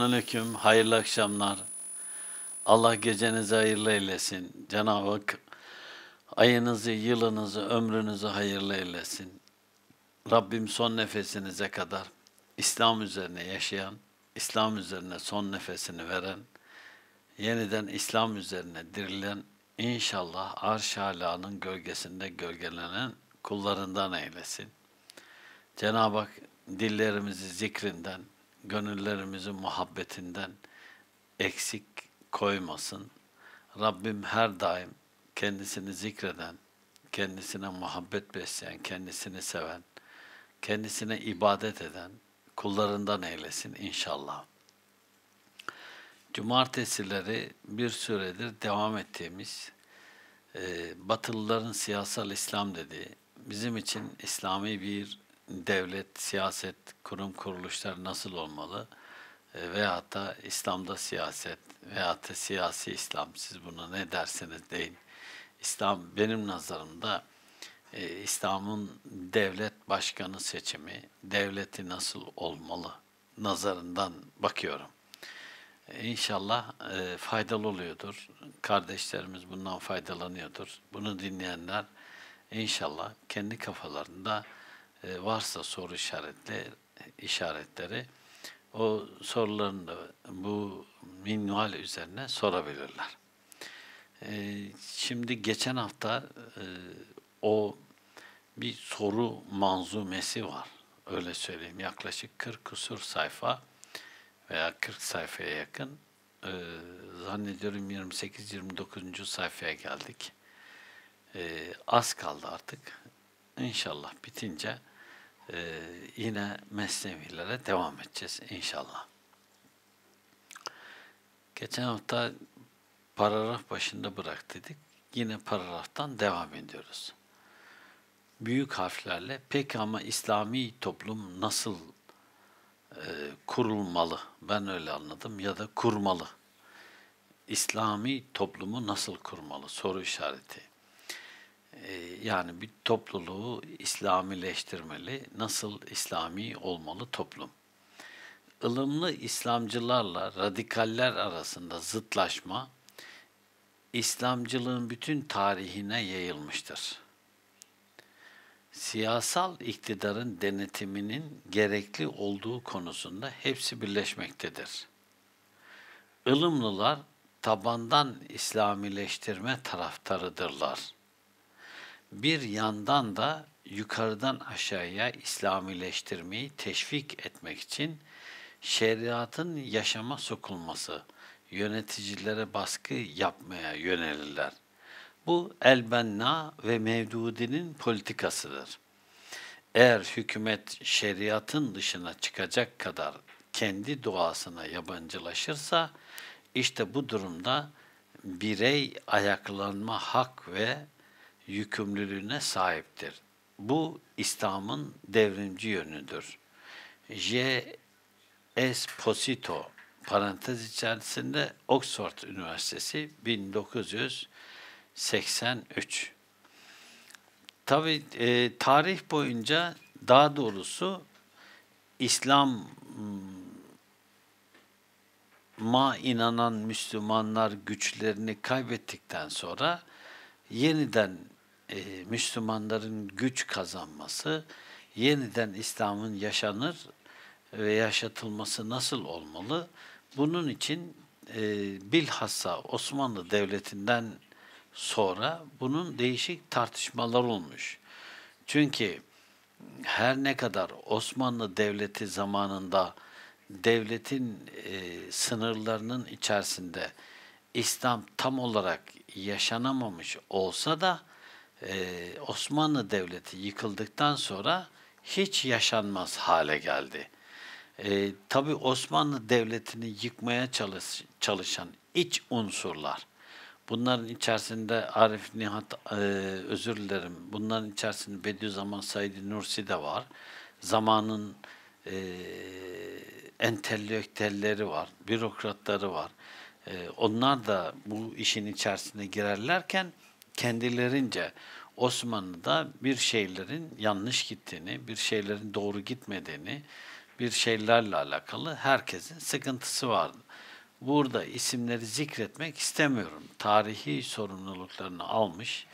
Aleyküm, hayırlı akşamlar. Allah gecenizi hayırlı eylesin. Cenab-ı Hak ayınızı, yılınızı, ömrünüzü hayırlı eylesin. Rabbim son nefesinize kadar İslam üzerine yaşayan, İslam üzerine son nefesini veren, yeniden İslam üzerine dirilen, inşallah arş alanın gölgesinde gölgelenen kullarından eylesin. Cenab-ı Hak dillerimizi zikrinden, gönüllerimizi muhabbetinden eksik koymasın. Rabbim her daim kendisini zikreden, kendisine muhabbet besleyen, kendisini seven, kendisine ibadet eden kullarından eylesin inşallah. Cumartesileri bir süredir devam ettiğimiz e, Batılıların siyasal İslam dediği, bizim için İslami bir devlet, siyaset, kurum kuruluşlar nasıl olmalı e, veyahut da İslam'da siyaset veyahut da siyasi İslam, siz buna ne derseniz deyin. İslam benim nazarımda e, İslam'ın devlet başkanı seçimi, devleti nasıl olmalı nazarından bakıyorum. E, İnşallah e, faydalı oluyordur. Kardeşlerimiz bundan faydalanıyordur. Bunu dinleyenler inşallah kendi kafalarında varsa soru işaretli, işaretleri o sorularını da bu minval üzerine sorabilirler. E, şimdi geçen hafta e, o bir soru manzumesi var. Öyle söyleyeyim. Yaklaşık 40 kusur sayfa veya 40 sayfaya yakın. E, zannediyorum 28-29. sayfaya geldik. E, az kaldı artık. İnşallah bitince e, yine mesnevilere devam edeceğiz inşallah. Geçen hafta paragraf başında bırak dedik. Yine paragraftan devam ediyoruz. Büyük harflerle peki ama İslami toplum nasıl e, kurulmalı? Ben öyle anladım ya da kurmalı. İslami toplumu nasıl kurmalı? Soru işareti. E, yani bir topluluğu İslamileştirmeli. Nasıl İslami olmalı toplum? ılımlı İslamcılarla radikaller arasında zıtlaşma İslamcılığın bütün tarihine yayılmıştır. Siyasal iktidarın denetiminin gerekli olduğu konusunda hepsi birleşmektedir. Ilımlılar tabandan İslamileştirme taraftarıdırlar. Bir yandan da yukarıdan aşağıya İslamileştirmeyi teşvik etmek için şeriatın yaşama sokulması, yöneticilere baskı yapmaya yönelirler. Bu Elbenna ve Mevdudi'nin politikasıdır. Eğer hükümet şeriatın dışına çıkacak kadar kendi doğasına yabancılaşırsa, işte bu durumda birey ayaklanma hak ve yükümlülüğüne sahiptir. Bu İslam'ın devrimci yönüdür. J. Esposito parantez içerisinde Oxford Üniversitesi 1983. Tabi e, tarih boyunca daha doğrusu İslam ma inanan Müslümanlar güçlerini kaybettikten sonra yeniden e, Müslümanların güç kazanması, yeniden İslam'ın yaşanır ve yaşatılması nasıl olmalı? Bunun için e, bilhassa Osmanlı Devleti'nden sonra bunun değişik tartışmalar olmuş. Çünkü her ne kadar Osmanlı Devleti zamanında devletin e, sınırlarının içerisinde İslam tam olarak yaşanamamış olsa da e, Osmanlı Devleti yıkıldıktan sonra hiç yaşanmaz hale geldi. E, Tabi Osmanlı Devleti'ni yıkmaya çalış, çalışan iç unsurlar, bunların içerisinde Arif Nihat, e, özür dilerim, bunların içerisinde Bediüzzaman Said Nursi de var. Zamanın e, entelektüelleri var, bürokratları var. E, onlar da bu işin içerisine girerlerken kendilerince Osmanlı'da bir şeylerin yanlış gittiğini, bir şeylerin doğru gitmediğini bir şeylerle alakalı herkesin sıkıntısı vardı. Burada isimleri zikretmek istemiyorum. Tarihi sorumluluklarını almış,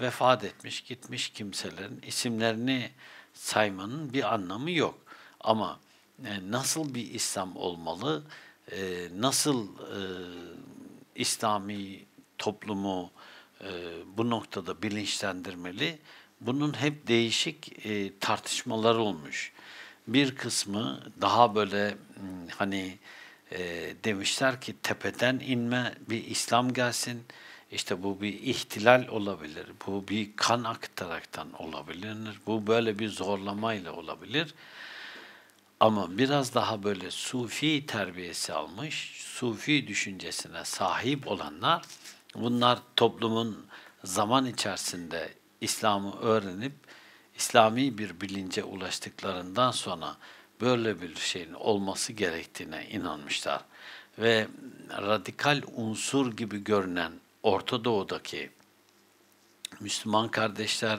vefat etmiş, gitmiş kimselerin isimlerini saymanın bir anlamı yok. Ama e, nasıl bir İslam olmalı, e, nasıl e, İslami toplumu e, bu noktada bilinçlendirmeli, bunun hep değişik e, tartışmalar olmuş. Bir kısmı daha böyle hani e, demişler ki tepeden inme bir İslam gelsin. İşte bu bir ihtilal olabilir. Bu bir kan aktaraktan olabilir. Bu böyle bir zorlamayla olabilir. Ama biraz daha böyle sufi terbiyesi almış, sufi düşüncesine sahip olanlar, bunlar toplumun zaman içerisinde İslam'ı öğrenip İslami bir bilince ulaştıklarından sonra böyle bir şeyin olması gerektiğine inanmışlar. Ve radikal unsur gibi görünen Orta Doğu'daki Müslüman kardeşler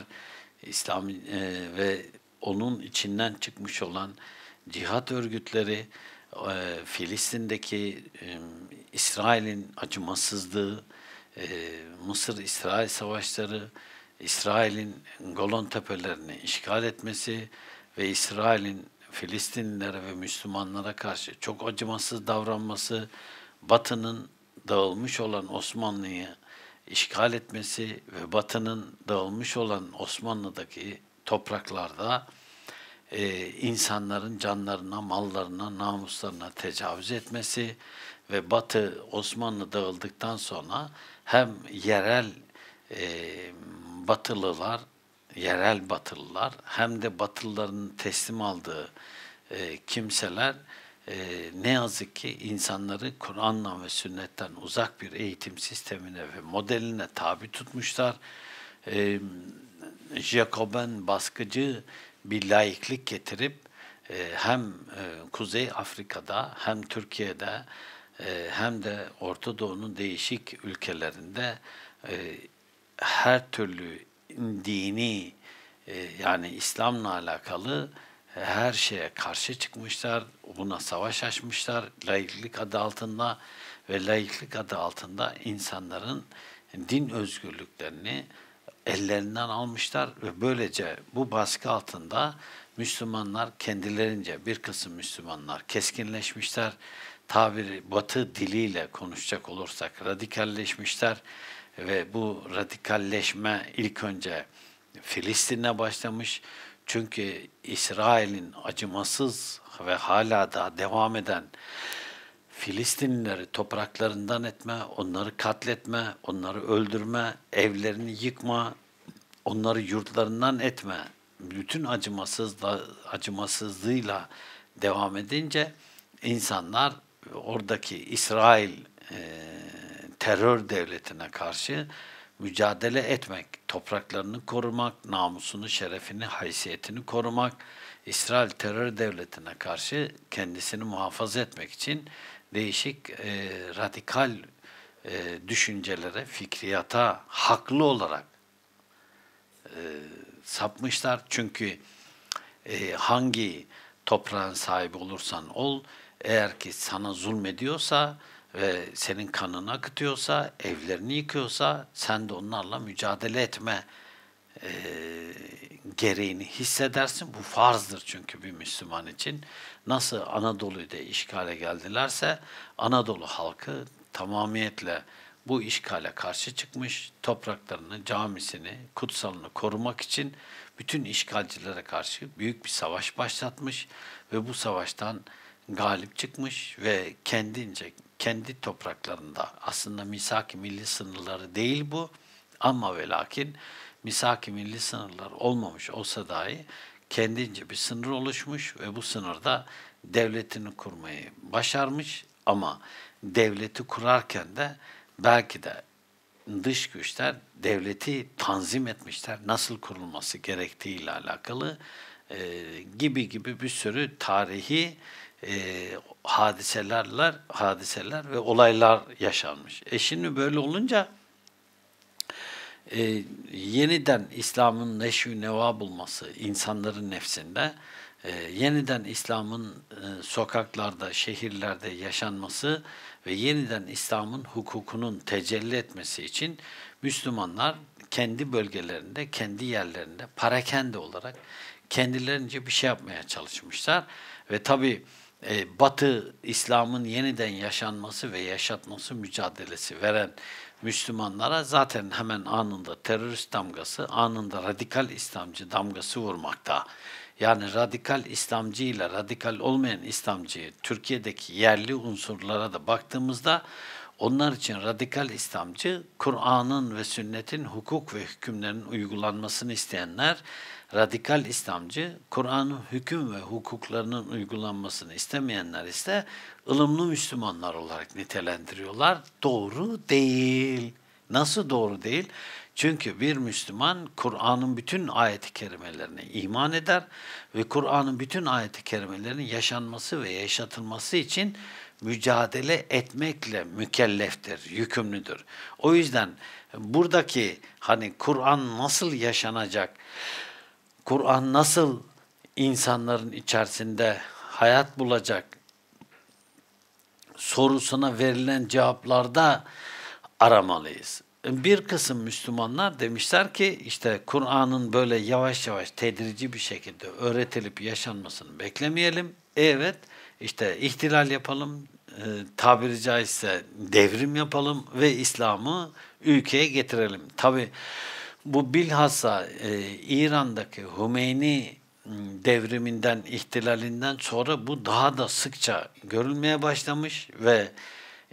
İslam e, ve onun içinden çıkmış olan cihat örgütleri, e, Filistin'deki e, İsrail'in acımasızlığı, e, Mısır-İsrail savaşları, İsrail'in Golan Tepelerini işgal etmesi ve İsrail'in Filistinlilere ve Müslümanlara karşı çok acımasız davranması, Batı'nın dağılmış olan Osmanlı'yı işgal etmesi ve Batı'nın dağılmış olan Osmanlı'daki topraklarda e, insanların canlarına, mallarına, namuslarına tecavüz etmesi ve Batı Osmanlı dağıldıktan sonra hem yerel e, Batılılar, yerel Batılılar hem de Batılıların teslim aldığı e, kimseler e, ne yazık ki insanları Kur'an'la ve sünnetten uzak bir eğitim sistemine ve modeline tabi tutmuşlar. E, Jacoben baskıcı bir laiklik getirip e, hem e, Kuzey Afrika'da hem Türkiye'de e, hem de Orta Doğu'nun değişik ülkelerinde e, her türlü dini e, yani İslam'la alakalı her şeye karşı çıkmışlar, buna savaş açmışlar laiklik adı altında ve laiklik adı altında insanların din özgürlüklerini ellerinden almışlar ve böylece bu baskı altında Müslümanlar kendilerince bir kısım Müslümanlar keskinleşmişler. Tabiri batı diliyle konuşacak olursak radikalleşmişler ve bu radikalleşme ilk önce Filistin'e başlamış. Çünkü İsrail'in acımasız ve hala da devam eden Filistinlileri topraklarından etme, onları katletme, onları öldürme, evlerini yıkma, onları yurtlarından etme, bütün acımasızla, acımasızlığıyla devam edince insanlar oradaki İsrail e, terör devletine karşı mücadele etmek, topraklarını korumak, namusunu, şerefini, haysiyetini korumak, İsrail terör devletine karşı kendisini muhafaza etmek için değişik e, radikal e, düşüncelere, fikriyata haklı olarak e, sapmışlar. Çünkü e, hangi toprağın sahibi olursan ol, eğer ki sana zulmediyorsa ve senin kanını akıtıyorsa, evlerini yıkıyorsa sen de onlarla mücadele etme e, gereğini hissedersin. Bu farzdır çünkü bir Müslüman için. Nasıl Anadolu'yu da işgale geldilerse Anadolu halkı tamamiyetle bu işgale karşı çıkmış, topraklarını, camisini, kutsalını korumak için bütün işgalcilere karşı büyük bir savaş başlatmış ve bu savaştan galip çıkmış ve kendince kendi topraklarında aslında misak-ı milli sınırları değil bu ama ve lakin misak-ı milli sınırlar olmamış olsa dahi kendince bir sınır oluşmuş ve bu sınırda devletini kurmayı başarmış ama devleti kurarken de belki de dış güçler devleti tanzim etmişler. Nasıl kurulması gerektiği ile alakalı e, gibi gibi bir sürü tarihi e, hadiselerler, hadiseler ve olaylar yaşanmış. E şimdi böyle olunca e, yeniden İslam'ın neşvi neva bulması insanların nefsinde e, yeniden İslam'ın e, sokaklarda, şehirlerde yaşanması ve yeniden İslam'ın hukukunun tecelli etmesi için Müslümanlar kendi bölgelerinde, kendi yerlerinde parakende olarak kendilerince bir şey yapmaya çalışmışlar. Ve tabi e, Batı İslam'ın yeniden yaşanması ve yaşatması mücadelesi veren Müslümanlara zaten hemen anında terörist damgası, anında radikal İslamcı damgası vurmakta. Yani radikal İslamcı ile radikal olmayan İslamcı Türkiye'deki yerli unsurlara da baktığımızda onlar için radikal İslamcı, Kur'an'ın ve sünnetin hukuk ve hükümlerinin uygulanmasını isteyenler, radikal İslamcı, Kur'an'ın hüküm ve hukuklarının uygulanmasını istemeyenler ise ılımlı Müslümanlar olarak nitelendiriyorlar. Doğru değil. Nasıl doğru değil? Çünkü bir Müslüman Kur'an'ın bütün ayet-i kerimelerine iman eder ve Kur'an'ın bütün ayet-i kerimelerinin yaşanması ve yaşatılması için mücadele etmekle mükelleftir, yükümlüdür. O yüzden buradaki hani Kur'an nasıl yaşanacak, Kur'an nasıl insanların içerisinde hayat bulacak sorusuna verilen cevaplarda aramalıyız. Bir kısım Müslümanlar demişler ki işte Kur'an'ın böyle yavaş yavaş tedrici bir şekilde öğretilip yaşanmasını beklemeyelim. Evet işte ihtilal yapalım, e, tabiri caizse devrim yapalım ve İslam'ı ülkeye getirelim. Tabi bu bilhassa e, İran'daki Hümeyni devriminden, ihtilalinden sonra bu daha da sıkça görülmeye başlamış ve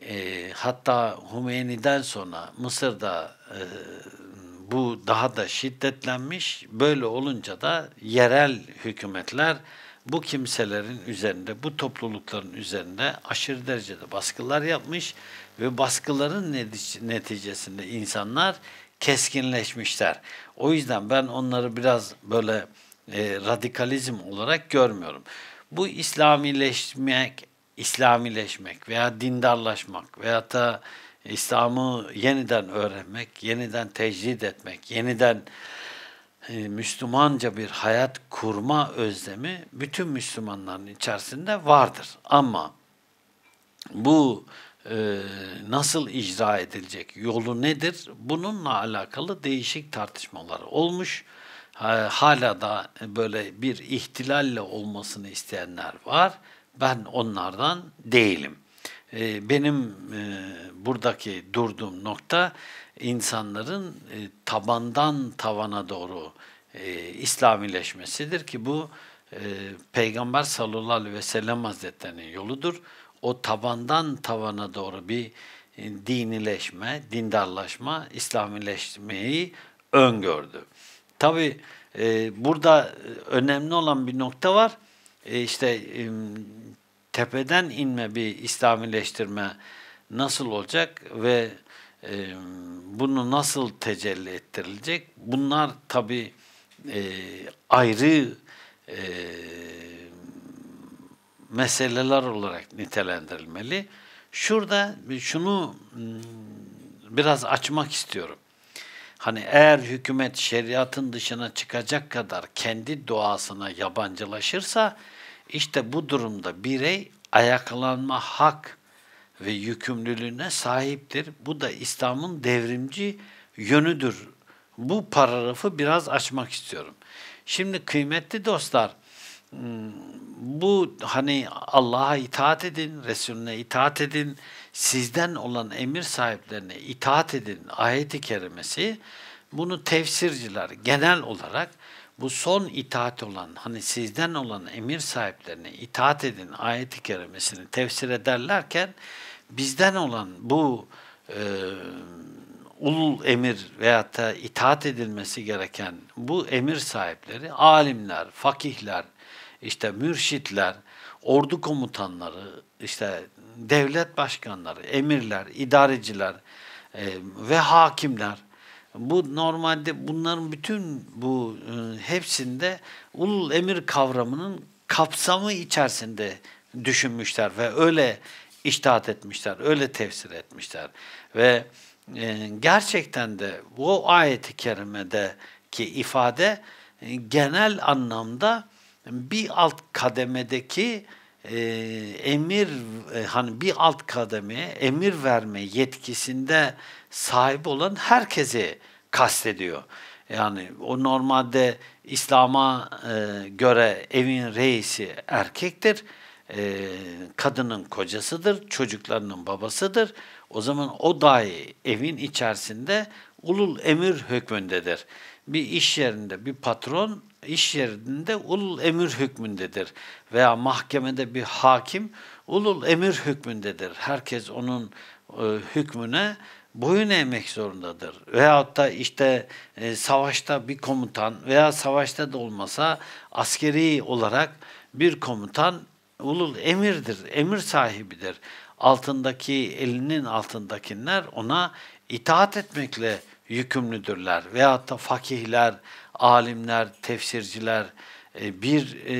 e, hatta Hümeyni'den sonra Mısır'da e, bu daha da şiddetlenmiş. Böyle olunca da yerel hükümetler bu kimselerin üzerinde, bu toplulukların üzerinde aşırı derecede baskılar yapmış ve baskıların neticesinde insanlar keskinleşmişler. O yüzden ben onları biraz böyle e, radikalizm olarak görmüyorum. Bu İslamileşmek, İslamileşmek veya dindarlaşmak veya da İslam'ı yeniden öğrenmek, yeniden tecrid etmek, yeniden e, Müslümanca bir hayat kurma özlemi bütün Müslümanların içerisinde vardır. Ama bu nasıl icra edilecek, yolu nedir? Bununla alakalı değişik tartışmalar olmuş. Hala da böyle bir ihtilalle olmasını isteyenler var. Ben onlardan değilim. E, benim buradaki durduğum nokta insanların e, tabandan tavana doğru e, İslamileşmesidir ki bu e, Peygamber sallallahu aleyhi ve sellem hazretlerinin yoludur. O tabandan tavana doğru bir e, dinileşme, dindarlaşma, İslamileşmeyi öngördü. Tabi e, burada önemli olan bir nokta var. E, işte e, tepeden inme bir İslamileştirme nasıl olacak ve e, bunu nasıl tecelli ettirilecek? Bunlar tabi e, ayrı e, meseleler olarak nitelendirilmeli. Şurada şunu biraz açmak istiyorum. Hani eğer hükümet şeriatın dışına çıkacak kadar kendi doğasına yabancılaşırsa işte bu durumda birey ayaklanma hak ve yükümlülüğüne sahiptir. Bu da İslam'ın devrimci yönüdür. Bu paragrafı biraz açmak istiyorum. Şimdi kıymetli dostlar, hmm, bu hani Allah'a itaat edin, Resulüne itaat edin, sizden olan emir sahiplerine itaat edin ayeti kerimesi, bunu tefsirciler genel olarak bu son itaat olan, hani sizden olan emir sahiplerine itaat edin ayeti kerimesini tefsir ederlerken, bizden olan bu e, ulul emir veyahut da itaat edilmesi gereken bu emir sahipleri, alimler, fakihler, işte mürşitler, ordu komutanları, işte devlet başkanları, emirler, idareciler e, ve hakimler, bu normalde bunların bütün bu e, hepsinde ulul emir kavramının kapsamı içerisinde düşünmüşler ve öyle iştahat etmişler, öyle tefsir etmişler. Ve e, gerçekten de bu ayeti kerimedeki ifade e, genel anlamda bir alt kademedeki e, emir e, hani bir alt kademeye emir verme yetkisinde sahip olan herkesi kastediyor. Yani o normalde İslam'a e, göre evin reisi erkektir, e, kadının kocasıdır, çocuklarının babasıdır. O zaman o dahi evin içerisinde ulul emir hükmündedir. Bir iş yerinde bir patron iş yerinde ulul emir hükmündedir. Veya mahkemede bir hakim ulul emir hükmündedir. Herkes onun e, hükmüne boyun eğmek zorundadır. Veyahut da işte e, savaşta bir komutan veya savaşta da olmasa askeri olarak bir komutan ulul emirdir, emir sahibidir. Altındaki, elinin altındakiler ona itaat etmekle yükümlüdürler. Veyahut da fakihler, alimler, tefsirciler, e, bir e,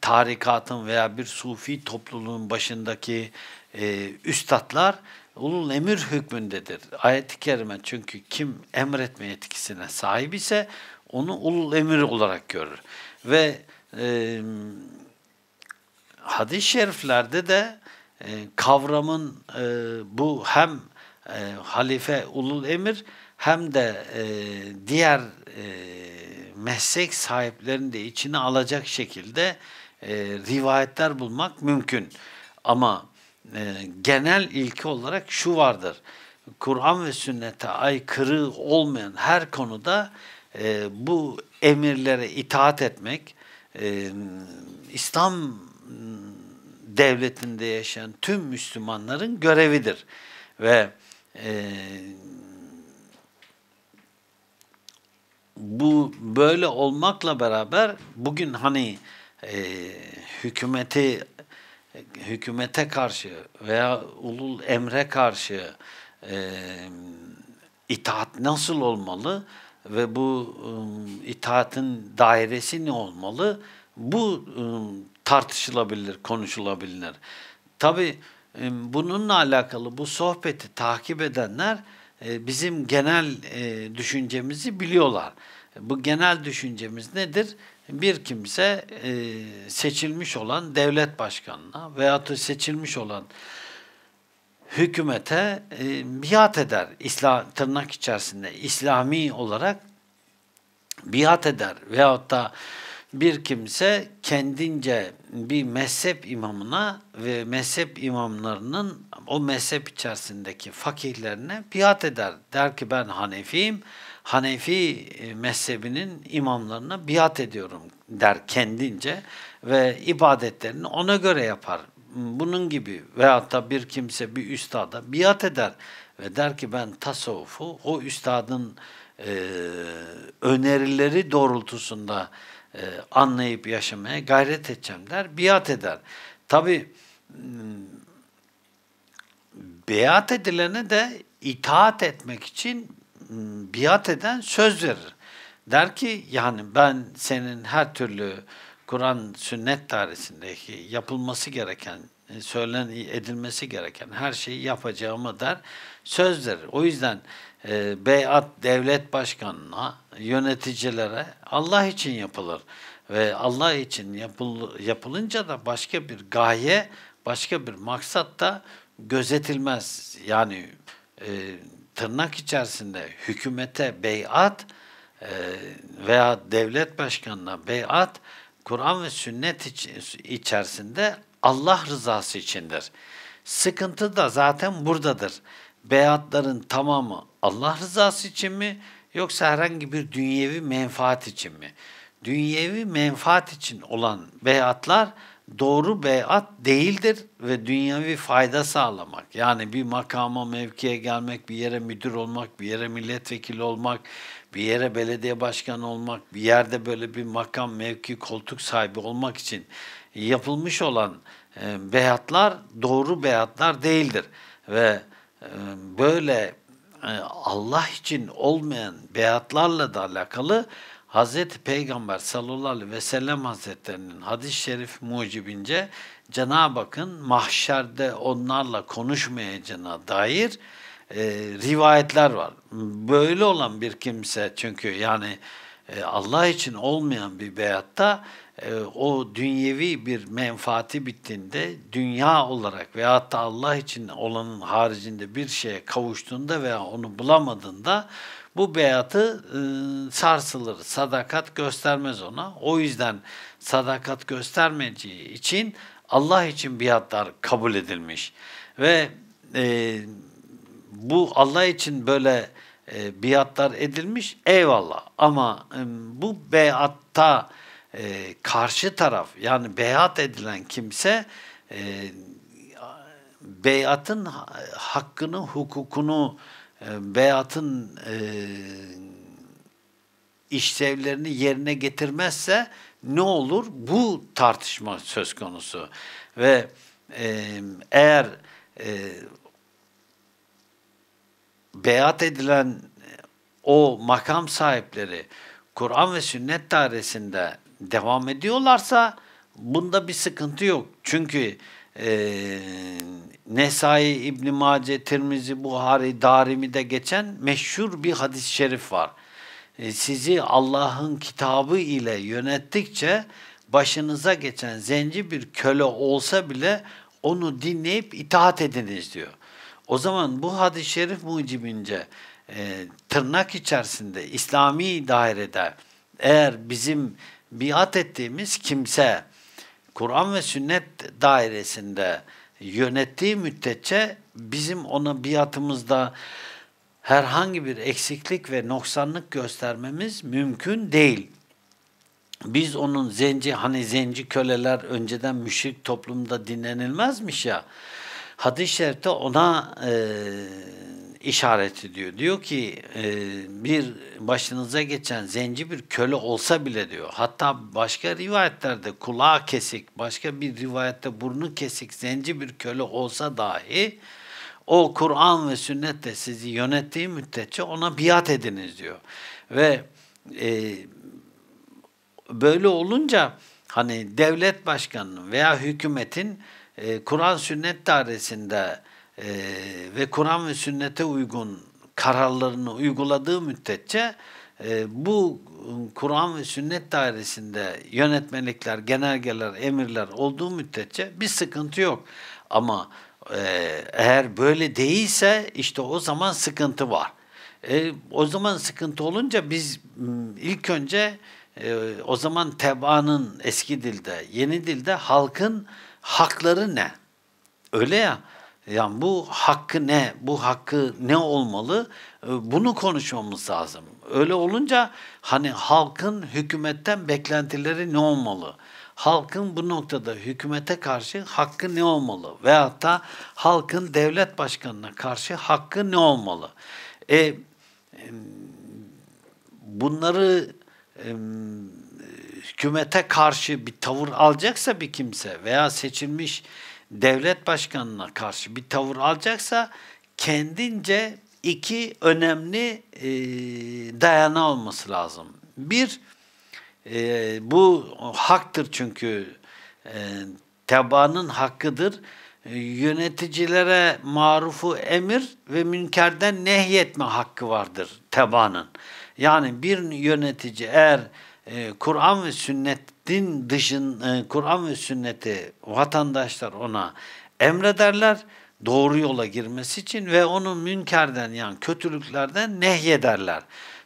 tarikatın veya bir sufi topluluğun başındaki e, üstadlar ulul emir hükmündedir. Ayet-i kerime çünkü kim emretme yetkisine sahip ise onu ulul emir olarak görür. Ve e, hadis-i şeriflerde de e, kavramın e, bu hem e, halife ulul emir hem de e, diğer e, meslek sahiplerini de içine alacak şekilde e, rivayetler bulmak mümkün. Ama e, genel ilki olarak şu vardır. Kur'an ve sünnete aykırı olmayan her konuda e, bu emirlere itaat etmek, e, İslam devletinde yaşayan tüm Müslümanların görevidir. Ve e, bu böyle olmakla beraber bugün hani e, hükümeti hükümete karşı veya ulul emre karşı e, itaat nasıl olmalı ve bu e, itaatin dairesi ne olmalı? Bu e, tartışılabilir, konuşulabilir. Tabi e, bununla alakalı bu sohbeti takip edenler e, bizim genel e, düşüncemizi biliyorlar. Bu genel düşüncemiz nedir? Bir kimse seçilmiş olan devlet başkanına veya da seçilmiş olan hükümete biat eder. İslam, tırnak içerisinde İslami olarak biat eder. Veyahut da bir kimse kendince bir mezhep imamına ve mezhep imamlarının o mezhep içerisindeki fakihlerine biat eder. Der ki ben Hanefiyim, Hanefi e, mezhebinin imamlarına biat ediyorum der kendince ve ibadetlerini ona göre yapar. Bunun gibi veyahut da bir kimse bir üstada biat eder ve der ki ben tasavvufu o üstadın e, önerileri doğrultusunda e, anlayıp yaşamaya gayret edeceğim der, biat eder. Tabi hmm, biat edilene de itaat etmek için biat eden söz verir. Der ki yani ben senin her türlü Kur'an sünnet tarihindeki yapılması gereken, e, söylen edilmesi gereken her şeyi yapacağımı der, söz verir. O yüzden e, beyat devlet başkanına, yöneticilere Allah için yapılır. Ve Allah için yapıl, yapılınca da başka bir gaye, başka bir maksat da gözetilmez. Yani e, tırnak içerisinde hükümete beyat e, veya devlet başkanına beyat, Kur'an ve sünnet iç, içerisinde Allah rızası içindir. Sıkıntı da zaten buradadır. Beyatların tamamı Allah rızası için mi yoksa herhangi bir dünyevi menfaat için mi? Dünyevi menfaat için olan beyatlar doğru beyat değildir ve dünyevi fayda sağlamak. Yani bir makama, mevkiye gelmek, bir yere müdür olmak, bir yere milletvekili olmak, bir yere belediye başkanı olmak, bir yerde böyle bir makam, mevki, koltuk sahibi olmak için yapılmış olan e, beyatlar doğru beyatlar değildir. Ve e, böyle e, Allah için olmayan beyatlarla da alakalı Hazreti Peygamber sallallahu aleyhi ve sellem Hazretlerinin hadis-i şerif mucibince Cenab-ı Hakk'ın mahşerde onlarla konuşmayacağına dair e, rivayetler var. Böyle olan bir kimse çünkü yani e, Allah için olmayan bir beyatta e, o dünyevi bir menfaati bittiğinde dünya olarak veyahut da Allah için olanın haricinde bir şeye kavuştuğunda veya onu bulamadığında bu beyatı e, sarsılır. Sadakat göstermez ona. O yüzden sadakat göstermeyeceği için Allah için biatlar kabul edilmiş. Ve e, bu Allah için böyle e, biatlar edilmiş eyvallah ama e, bu beyatta e, karşı taraf yani beyat edilen kimse e, beyatın hakkını, hukukunu, e, beyatın e, işlevlerini yerine getirmezse ne olur? Bu tartışma söz konusu. Ve e, eğer e, beyat edilen o makam sahipleri Kur'an ve sünnet dairesinde devam ediyorlarsa bunda bir sıkıntı yok. Çünkü e, Nesai, İbn Mace, Tirmizi, Buhari, Darimi'de geçen meşhur bir hadis-i şerif var. E, sizi Allah'ın kitabı ile yönettikçe başınıza geçen zenci bir köle olsa bile onu dinleyip itaat ediniz diyor. O zaman bu hadis-i şerif mucibince e, tırnak içerisinde İslami dairede eğer bizim biat ettiğimiz kimse Kur'an ve sünnet dairesinde yönettiği müddetçe bizim ona biatımızda herhangi bir eksiklik ve noksanlık göstermemiz mümkün değil. Biz onun zenci hani zenci köleler önceden müşrik toplumda dinlenilmezmiş ya. Hadis-i şerifte ona e, işaret ediyor. Diyor ki e, bir başınıza geçen zenci bir köle olsa bile diyor. Hatta başka rivayetlerde kulağı kesik, başka bir rivayette burnu kesik zenci bir köle olsa dahi o Kur'an ve sünnette sizi yönettiği müddetçe ona biat ediniz diyor. Ve e, böyle olunca hani devlet başkanının veya hükümetin e, Kur'an sünnet dairesinde e, ve Kur'an ve sünnete uygun kararlarını uyguladığı müddetçe e, bu Kur'an ve sünnet dairesinde yönetmelikler, genelgeler, emirler olduğu müddetçe bir sıkıntı yok. Ama e, eğer böyle değilse işte o zaman sıkıntı var. E, o zaman sıkıntı olunca biz ilk önce e, o zaman tebaanın eski dilde, yeni dilde halkın hakları ne? Öyle ya. Yani bu hakkı ne? Bu hakkı ne olmalı? Ee, bunu konuşmamız lazım. Öyle olunca hani halkın hükümetten beklentileri ne olmalı? Halkın bu noktada hükümete karşı hakkı ne olmalı? Veyahut da halkın devlet başkanına karşı hakkı ne olmalı? E, bunları e, hükümete karşı bir tavır alacaksa bir kimse veya seçilmiş devlet başkanına karşı bir tavır alacaksa kendince iki önemli e, dayanağı olması lazım. Bir, e, bu haktır çünkü e, tebaanın hakkıdır. E, yöneticilere marufu emir ve münkerden nehyetme hakkı vardır tebaanın. Yani bir yönetici eğer e, Kur'an ve sünnetin dışın e, Kur'an ve sünneti vatandaşlar ona emrederler doğru yola girmesi için ve onun münkerden yani kötülüklerden nehyederler.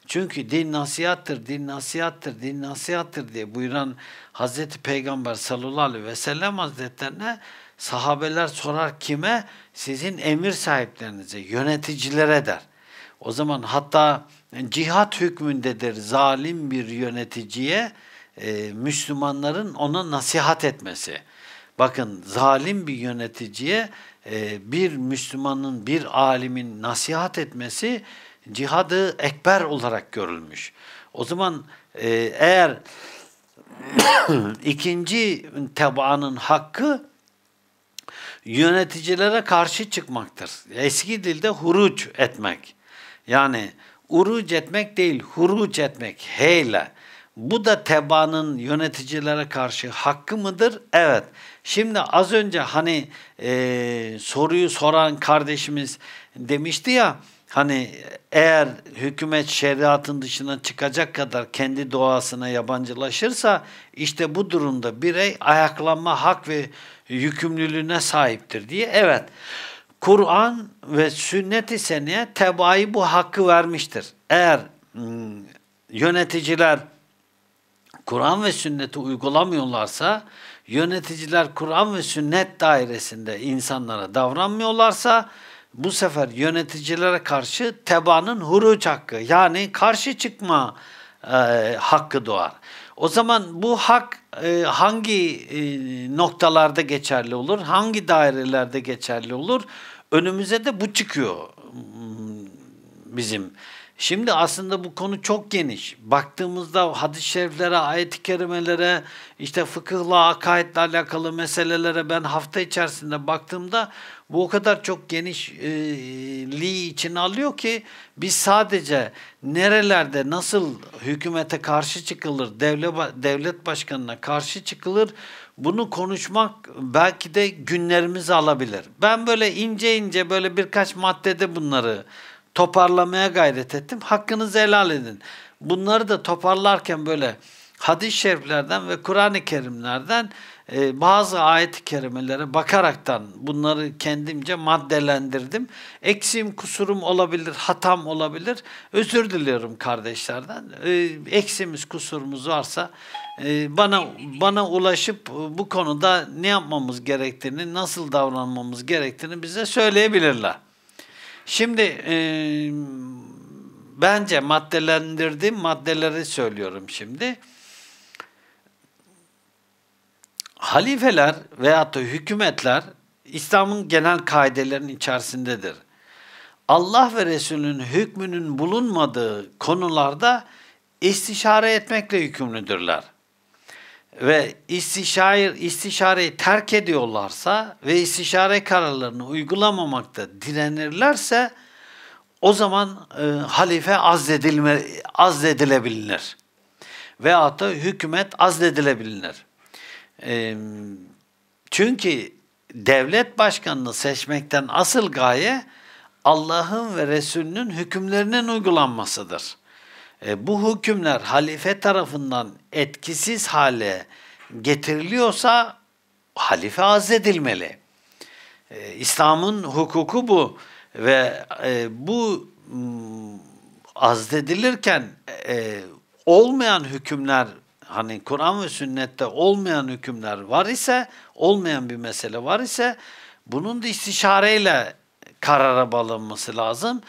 Çünkü din nasihattır, din nasihattır, din nasihattır diye buyuran Hazreti Peygamber sallallahu aleyhi ve sellem hazretlerine sahabeler sorar kime? Sizin emir sahiplerinize, yöneticilere der. O zaman hatta cihat hükmündedir zalim bir yöneticiye e, Müslümanların ona nasihat etmesi. Bakın zalim bir yöneticiye e, bir Müslümanın, bir alimin nasihat etmesi cihadı ekber olarak görülmüş. O zaman e, eğer ikinci tebaanın hakkı yöneticilere karşı çıkmaktır. Eski dilde huruç etmek. Yani uruc etmek değil, huruc etmek. Heyle. Bu da tebaanın yöneticilere karşı hakkı mıdır? Evet. Şimdi az önce hani e, soruyu soran kardeşimiz demişti ya Hani eğer hükümet şeriatın dışına çıkacak kadar kendi doğasına yabancılaşırsa işte bu durumda birey ayaklanma hak ve yükümlülüğüne sahiptir diye. Evet Kur'an ve sünnet-i seniye tebaayı bu hakkı vermiştir. Eğer hmm, yöneticiler Kur'an ve sünneti uygulamıyorlarsa, yöneticiler Kur'an ve sünnet dairesinde insanlara davranmıyorlarsa, bu sefer yöneticilere karşı tebaanın huruç hakkı yani karşı çıkma e, hakkı doğar. O zaman bu hak e, hangi e, noktalarda geçerli olur, hangi dairelerde geçerli olur? Önümüze de bu çıkıyor bizim. Şimdi aslında bu konu çok geniş. Baktığımızda hadis-i şeriflere, ayet-i kerimelere, işte fıkıhla, akaidle alakalı meselelere ben hafta içerisinde baktığımda bu o kadar çok genişliği içine alıyor ki biz sadece nerelerde nasıl hükümete karşı çıkılır, devlet, devlet başkanına karşı çıkılır bunu konuşmak belki de günlerimizi alabilir. Ben böyle ince ince böyle birkaç maddede bunları toparlamaya gayret ettim. Hakkınızı helal edin. Bunları da toparlarken böyle hadis-i şeriflerden ve Kur'an-ı Kerimlerden e, bazı ayet-i kerimelere bakaraktan bunları kendimce maddelendirdim. Eksiğim, kusurum olabilir, hatam olabilir. Özür diliyorum kardeşlerden. E, eksimiz, kusurumuz varsa e, bana bana ulaşıp bu konuda ne yapmamız gerektiğini, nasıl davranmamız gerektiğini bize söyleyebilirler. Şimdi e, bence maddelendirdiğim maddeleri söylüyorum şimdi. Halifeler veyahut da hükümetler İslam'ın genel kaidelerinin içerisindedir. Allah ve Resulünün hükmünün bulunmadığı konularda istişare etmekle yükümlüdürler. Ve istişare, istişareyi terk ediyorlarsa ve istişare kararlarını uygulamamakta direnirlerse o zaman e, halife azledilme, azledilebilir. Veyahut da hükümet azledilebilir. E, çünkü devlet başkanını seçmekten asıl gaye Allah'ın ve Resulünün hükümlerinin uygulanmasıdır. E, bu hükümler halife tarafından etkisiz hale getiriliyorsa halife azledilmeli. E, İslam'ın hukuku bu ve e, bu m, azledilirken olmayan hükümler hani Kur'an ve sünnette olmayan hükümler var ise, olmayan bir mesele var ise bunun da istişareyle karara bağlanması lazım.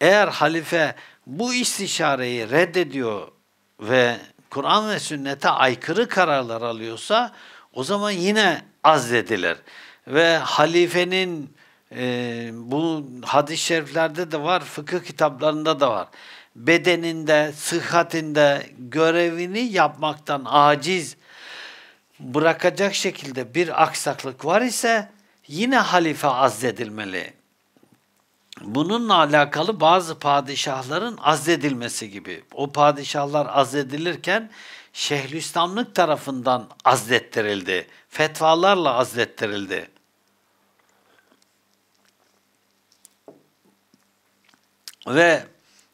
Eğer halife bu istişareyi reddediyor ve Kur'an ve sünnete aykırı kararlar alıyorsa o zaman yine azledilir. Ve halifenin e, bu hadis-i şeriflerde de var, fıkıh kitaplarında da var. Bedeninde, sıhhatinde görevini yapmaktan aciz bırakacak şekilde bir aksaklık var ise yine halife azledilmeli. Bununla alakalı bazı padişahların azledilmesi gibi. O padişahlar azledilirken Şeyhülislamlık tarafından azlettirildi. Fetvalarla azlettirildi. Ve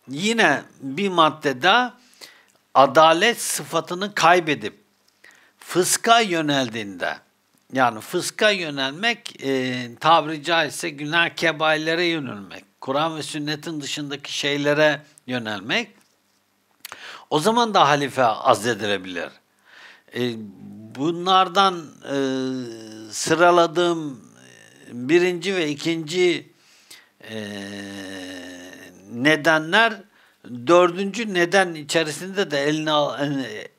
yine bir maddede adalet sıfatını kaybedip fıska yöneldiğinde yani fıska yönelmek e, tabiri caizse günah kebailere yönelmek. Kur'an ve sünnetin dışındaki şeylere yönelmek. O zaman da halife azledilebilir. E, bunlardan e, sıraladığım birinci ve ikinci e, nedenler dördüncü neden içerisinde de eline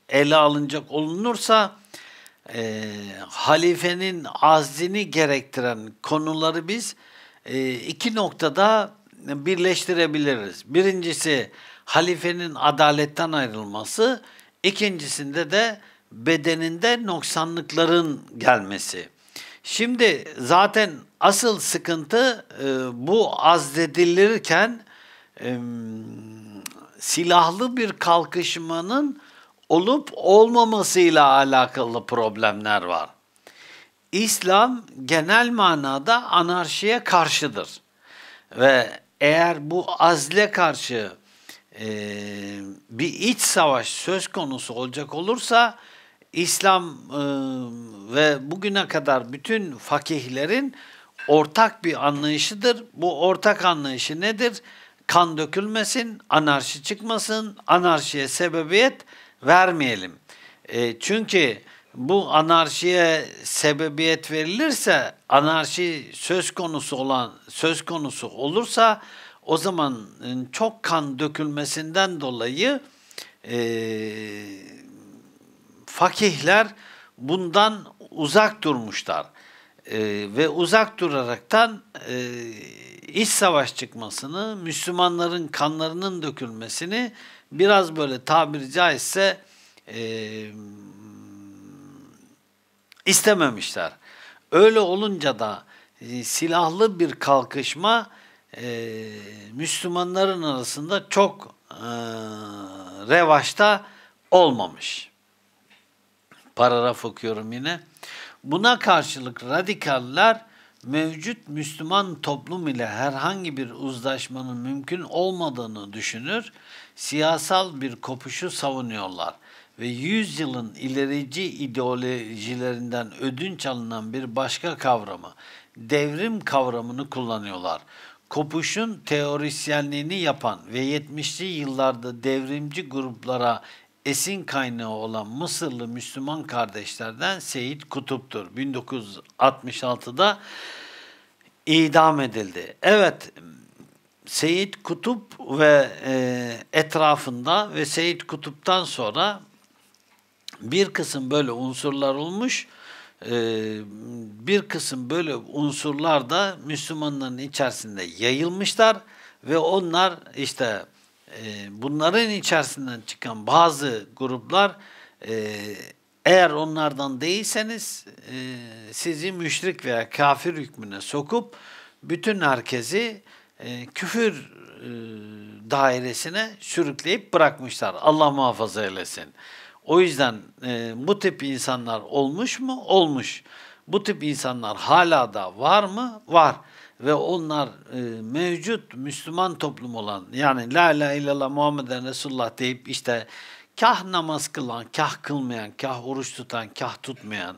ele alınacak olunursa e, halifenin azini gerektiren konuları biz e, iki noktada birleştirebiliriz. Birincisi halifenin adaletten ayrılması, ikincisinde de bedeninde noksanlıkların gelmesi. Şimdi zaten asıl sıkıntı e, bu azledilirken e, silahlı bir kalkışmanın olup olmamasıyla alakalı problemler var. İslam genel manada anarşiye karşıdır. Ve eğer bu azle karşı e, bir iç savaş söz konusu olacak olursa İslam e, ve bugüne kadar bütün fakihlerin ortak bir anlayışıdır. Bu ortak anlayışı nedir? Kan dökülmesin, anarşi çıkmasın, anarşiye sebebiyet vermeyelim. E, çünkü bu anarşiye sebebiyet verilirse, anarşi söz konusu olan söz konusu olursa o zaman ıı, çok kan dökülmesinden dolayı e, fakihler bundan uzak durmuşlar. E, ve uzak duraraktan e, iç savaş çıkmasını, Müslümanların kanlarının dökülmesini biraz böyle tabiri caizse e, istememişler. Öyle olunca da e, silahlı bir kalkışma e, Müslümanların arasında çok e, revaçta olmamış. Paragraf okuyorum yine. Buna karşılık radikaller mevcut Müslüman toplum ile herhangi bir uzlaşmanın mümkün olmadığını düşünür, siyasal bir kopuşu savunuyorlar ve yüzyılın ilerici ideolojilerinden ödünç alınan bir başka kavramı, devrim kavramını kullanıyorlar. Kopuşun teorisyenliğini yapan ve 70'li yıllarda devrimci gruplara esin kaynağı olan Mısırlı Müslüman kardeşlerden Seyit Kutup'tur. 1966'da idam edildi. Evet, Seyit Kutup ve e, etrafında ve Seyit Kutup'tan sonra bir kısım böyle unsurlar olmuş. E, bir kısım böyle unsurlar da Müslümanların içerisinde yayılmışlar ve onlar işte e, bunların içerisinden çıkan bazı gruplar e, eğer onlardan değilseniz e, sizi müşrik veya kafir hükmüne sokup bütün herkesi e, küfür e, dairesine sürükleyip bırakmışlar. Allah muhafaza eylesin. O yüzden e, bu tip insanlar olmuş mu? Olmuş. Bu tip insanlar hala da var mı? Var. Ve onlar e, mevcut Müslüman toplum olan yani La ilahe illallah Muhammeden Resulullah deyip işte kah namaz kılan, kah kılmayan, kah oruç tutan, kah tutmayan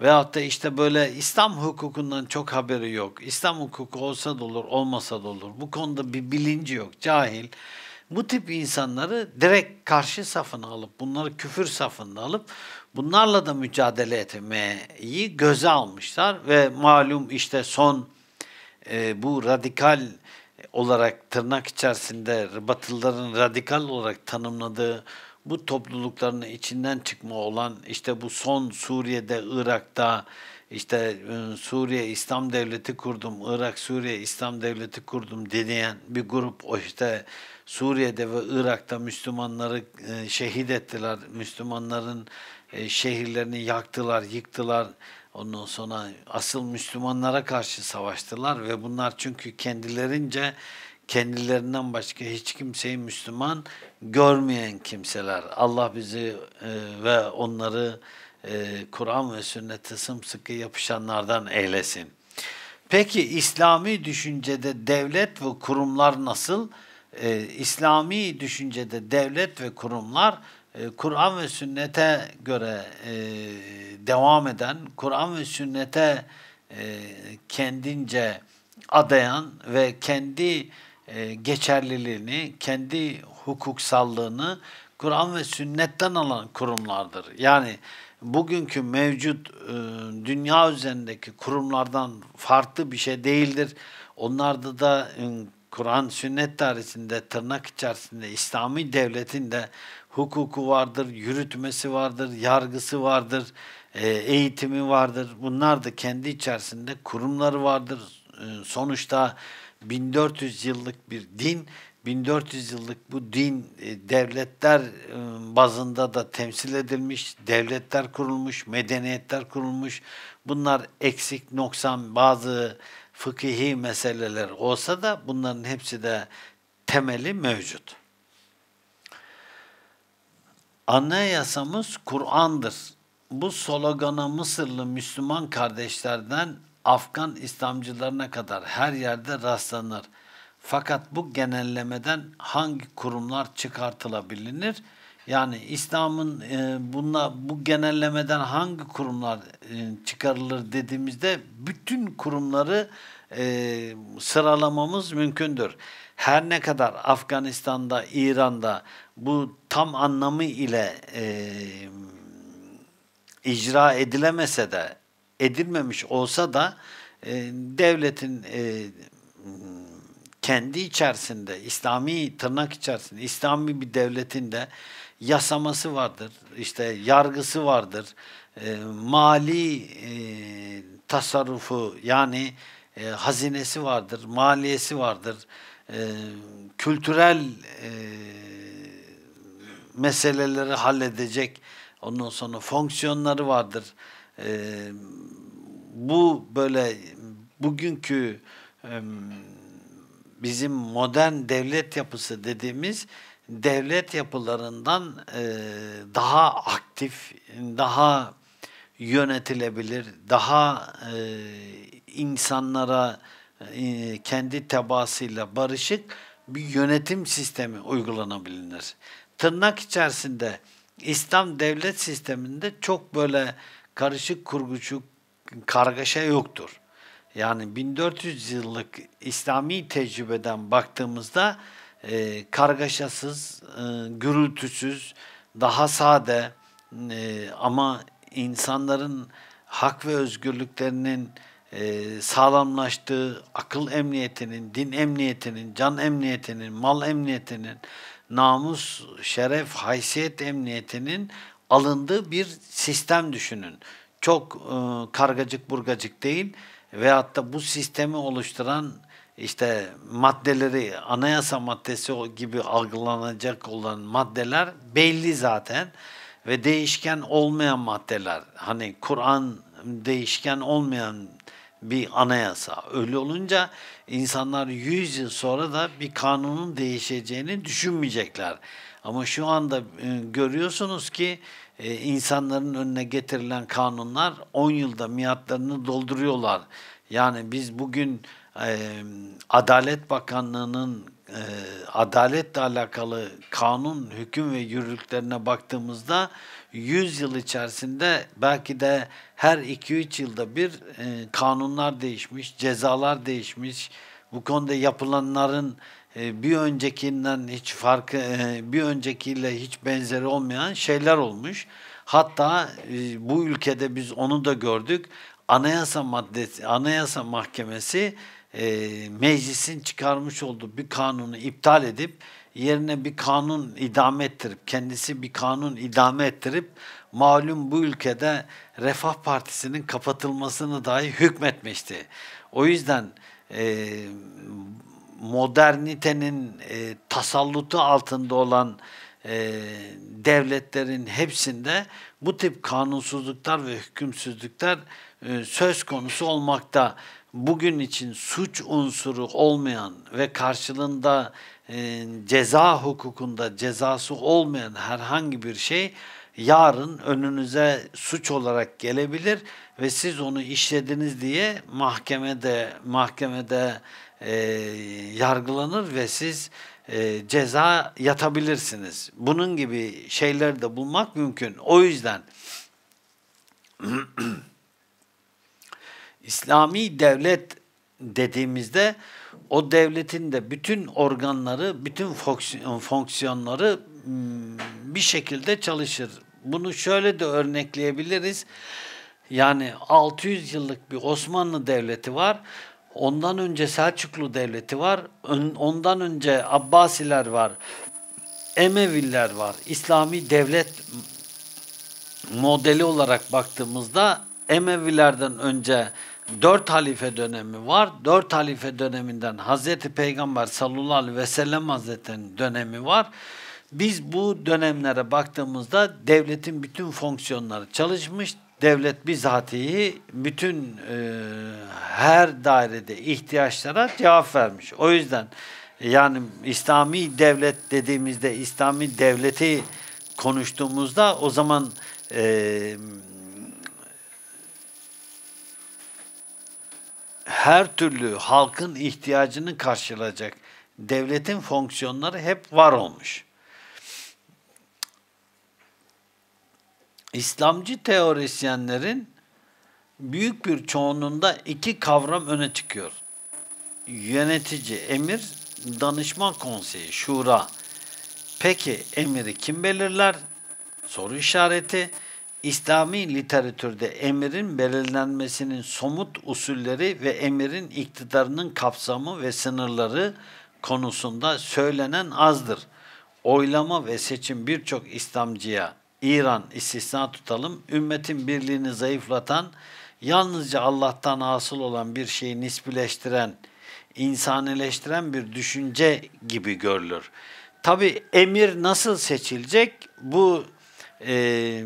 veyahut da işte böyle İslam hukukundan çok haberi yok. İslam hukuku olsa da olur, olmasa da olur. Bu konuda bir bilinci yok, cahil. Bu tip insanları direkt karşı safına alıp, bunları küfür safında alıp bunlarla da mücadele etmeyi göze almışlar ve malum işte son e, bu radikal olarak tırnak içerisinde Batılıların radikal olarak tanımladığı bu toplulukların içinden çıkma olan işte bu son Suriye'de, Irak'ta işte e, Suriye İslam Devleti kurdum, Irak Suriye İslam Devleti kurdum diyen bir grup o işte Suriye'de ve Irak'ta Müslümanları e, şehit ettiler. Müslümanların e, şehirlerini yaktılar, yıktılar. Ondan sonra asıl Müslümanlara karşı savaştılar ve bunlar çünkü kendilerince kendilerinden başka hiç kimseyi Müslüman görmeyen kimseler. Allah bizi e, ve onları e, Kur'an ve sünnete sımsıkı yapışanlardan eylesin. Peki İslami düşüncede devlet ve kurumlar nasıl? E, İslami düşüncede devlet ve kurumlar e, Kur'an ve sünnete göre e, devam eden, Kur'an ve sünnete e, kendince adayan ve kendi e, geçerliliğini, kendi hukuksallığını Kur'an ve sünnetten alan kurumlardır. Yani bugünkü mevcut e, dünya üzerindeki kurumlardan farklı bir şey değildir. Onlarda da e, Kur'an sünnet dairesinde tırnak içerisinde İslami devletin de hukuku vardır, yürütmesi vardır, yargısı vardır, eğitimi vardır. Bunlar da kendi içerisinde kurumları vardır. Sonuçta 1400 yıllık bir din, 1400 yıllık bu din e, devletler bazında da temsil edilmiş, devletler kurulmuş, medeniyetler kurulmuş. Bunlar eksik, noksan bazı fıkıhi meseleler olsa da bunların hepsi de temeli mevcut. Anayasamız Kur'an'dır. Bu slogana Mısırlı Müslüman kardeşlerden Afgan İslamcılarına kadar her yerde rastlanır. Fakat bu genellemeden hangi kurumlar çıkartılabilir? Yani İslam'ın e, bunla, bu genellemeden hangi kurumlar e, çıkarılır dediğimizde bütün kurumları e, sıralamamız mümkündür. Her ne kadar Afganistan'da, İran'da bu tam anlamı ile e, icra edilemese de, edilmemiş olsa da e, devletin e, kendi içerisinde, İslami tırnak içerisinde, İslami bir devletin de yasaması vardır, işte yargısı vardır, e, mali e, tasarrufu yani e, hazinesi vardır, maliyesi vardır, e, kültürel e, meseleleri halledecek ondan sonra fonksiyonları vardır. E, bu böyle bugünkü e, bizim modern devlet yapısı dediğimiz devlet yapılarından e, daha aktif, daha yönetilebilir, daha e, insanlara e, kendi tebaasıyla barışık bir yönetim sistemi uygulanabilir. Tırnak içerisinde İslam devlet sisteminde çok böyle karışık kurguçuk kargaşa yoktur. Yani 1400 yıllık İslami tecrübeden baktığımızda e, kargaşasız, e, gürültüsüz, daha sade e, ama insanların hak ve özgürlüklerinin e, sağlamlaştığı akıl emniyetinin, din emniyetinin, can emniyetinin, mal emniyetinin, namus, şeref, haysiyet emniyetinin alındığı bir sistem düşünün. Çok e, kargacık burgacık değil veyahut da bu sistemi oluşturan işte maddeleri anayasa maddesi gibi algılanacak olan maddeler belli zaten ve değişken olmayan maddeler. Hani Kur'an değişken olmayan bir anayasa. Öyle olunca insanlar 100 yıl sonra da bir kanunun değişeceğini düşünmeyecekler. Ama şu anda e, görüyorsunuz ki e, insanların önüne getirilen kanunlar 10 yılda miatlarını dolduruyorlar. Yani biz bugün e, Adalet Bakanlığı'nın adaletle alakalı kanun, hüküm ve yürürlüklerine baktığımızda 100 yıl içerisinde belki de her 2-3 yılda bir kanunlar değişmiş, cezalar değişmiş. Bu konuda yapılanların bir öncekinden hiç farkı, e, bir öncekiyle hiç benzeri olmayan şeyler olmuş. Hatta e, bu ülkede biz onu da gördük. Anayasa maddesi, Anayasa Mahkemesi e, meclisin çıkarmış olduğu bir kanunu iptal edip yerine bir kanun idame ettirip kendisi bir kanun idame ettirip malum bu ülkede Refah Partisi'nin kapatılmasını dahi hükmetmişti. O yüzden e, modernitenin e, tasallutu altında olan e, devletlerin hepsinde bu tip kanunsuzluklar ve hükümsüzlükler e, söz konusu olmakta. Bugün için suç unsuru olmayan ve karşılığında e, ceza hukukunda cezası olmayan herhangi bir şey yarın önünüze suç olarak gelebilir ve siz onu işlediniz diye mahkemede mahkemede e, yargılanır ve siz e, ceza yatabilirsiniz. Bunun gibi şeyler de bulmak mümkün. O yüzden İslami devlet dediğimizde o devletin de bütün organları, bütün fonksiyonları hmm, bir şekilde çalışır. Bunu şöyle de örnekleyebiliriz. Yani 600 yıllık bir Osmanlı devleti var. Ondan önce Selçuklu devleti var. Ondan önce Abbasiler var. Emeviler var. İslami devlet modeli olarak baktığımızda Emevilerden önce dört halife dönemi var. Dört halife döneminden Hazreti Peygamber sallallahu aleyhi ve sellem hazretlerinin dönemi var. Biz bu dönemlere baktığımızda devletin bütün fonksiyonları çalışmış. Devlet bizatihi bütün e, her dairede ihtiyaçlara cevap vermiş. O yüzden yani İslami devlet dediğimizde İslami devleti konuştuğumuzda o zaman e, her türlü halkın ihtiyacını karşılayacak devletin fonksiyonları hep var olmuş. İslamcı teorisyenlerin büyük bir çoğunluğunda iki kavram öne çıkıyor. Yönetici, emir, danışman konseyi, şura. Peki emiri kim belirler? Soru işareti. İslami literatürde emirin belirlenmesinin somut usulleri ve emirin iktidarının kapsamı ve sınırları konusunda söylenen azdır. Oylama ve seçim birçok İslamcıya İran istisna tutalım, ümmetin birliğini zayıflatan, yalnızca Allah'tan asıl olan bir şeyi nisbileştiren, insanileştiren bir düşünce gibi görülür. Tabi emir nasıl seçilecek? Bu e,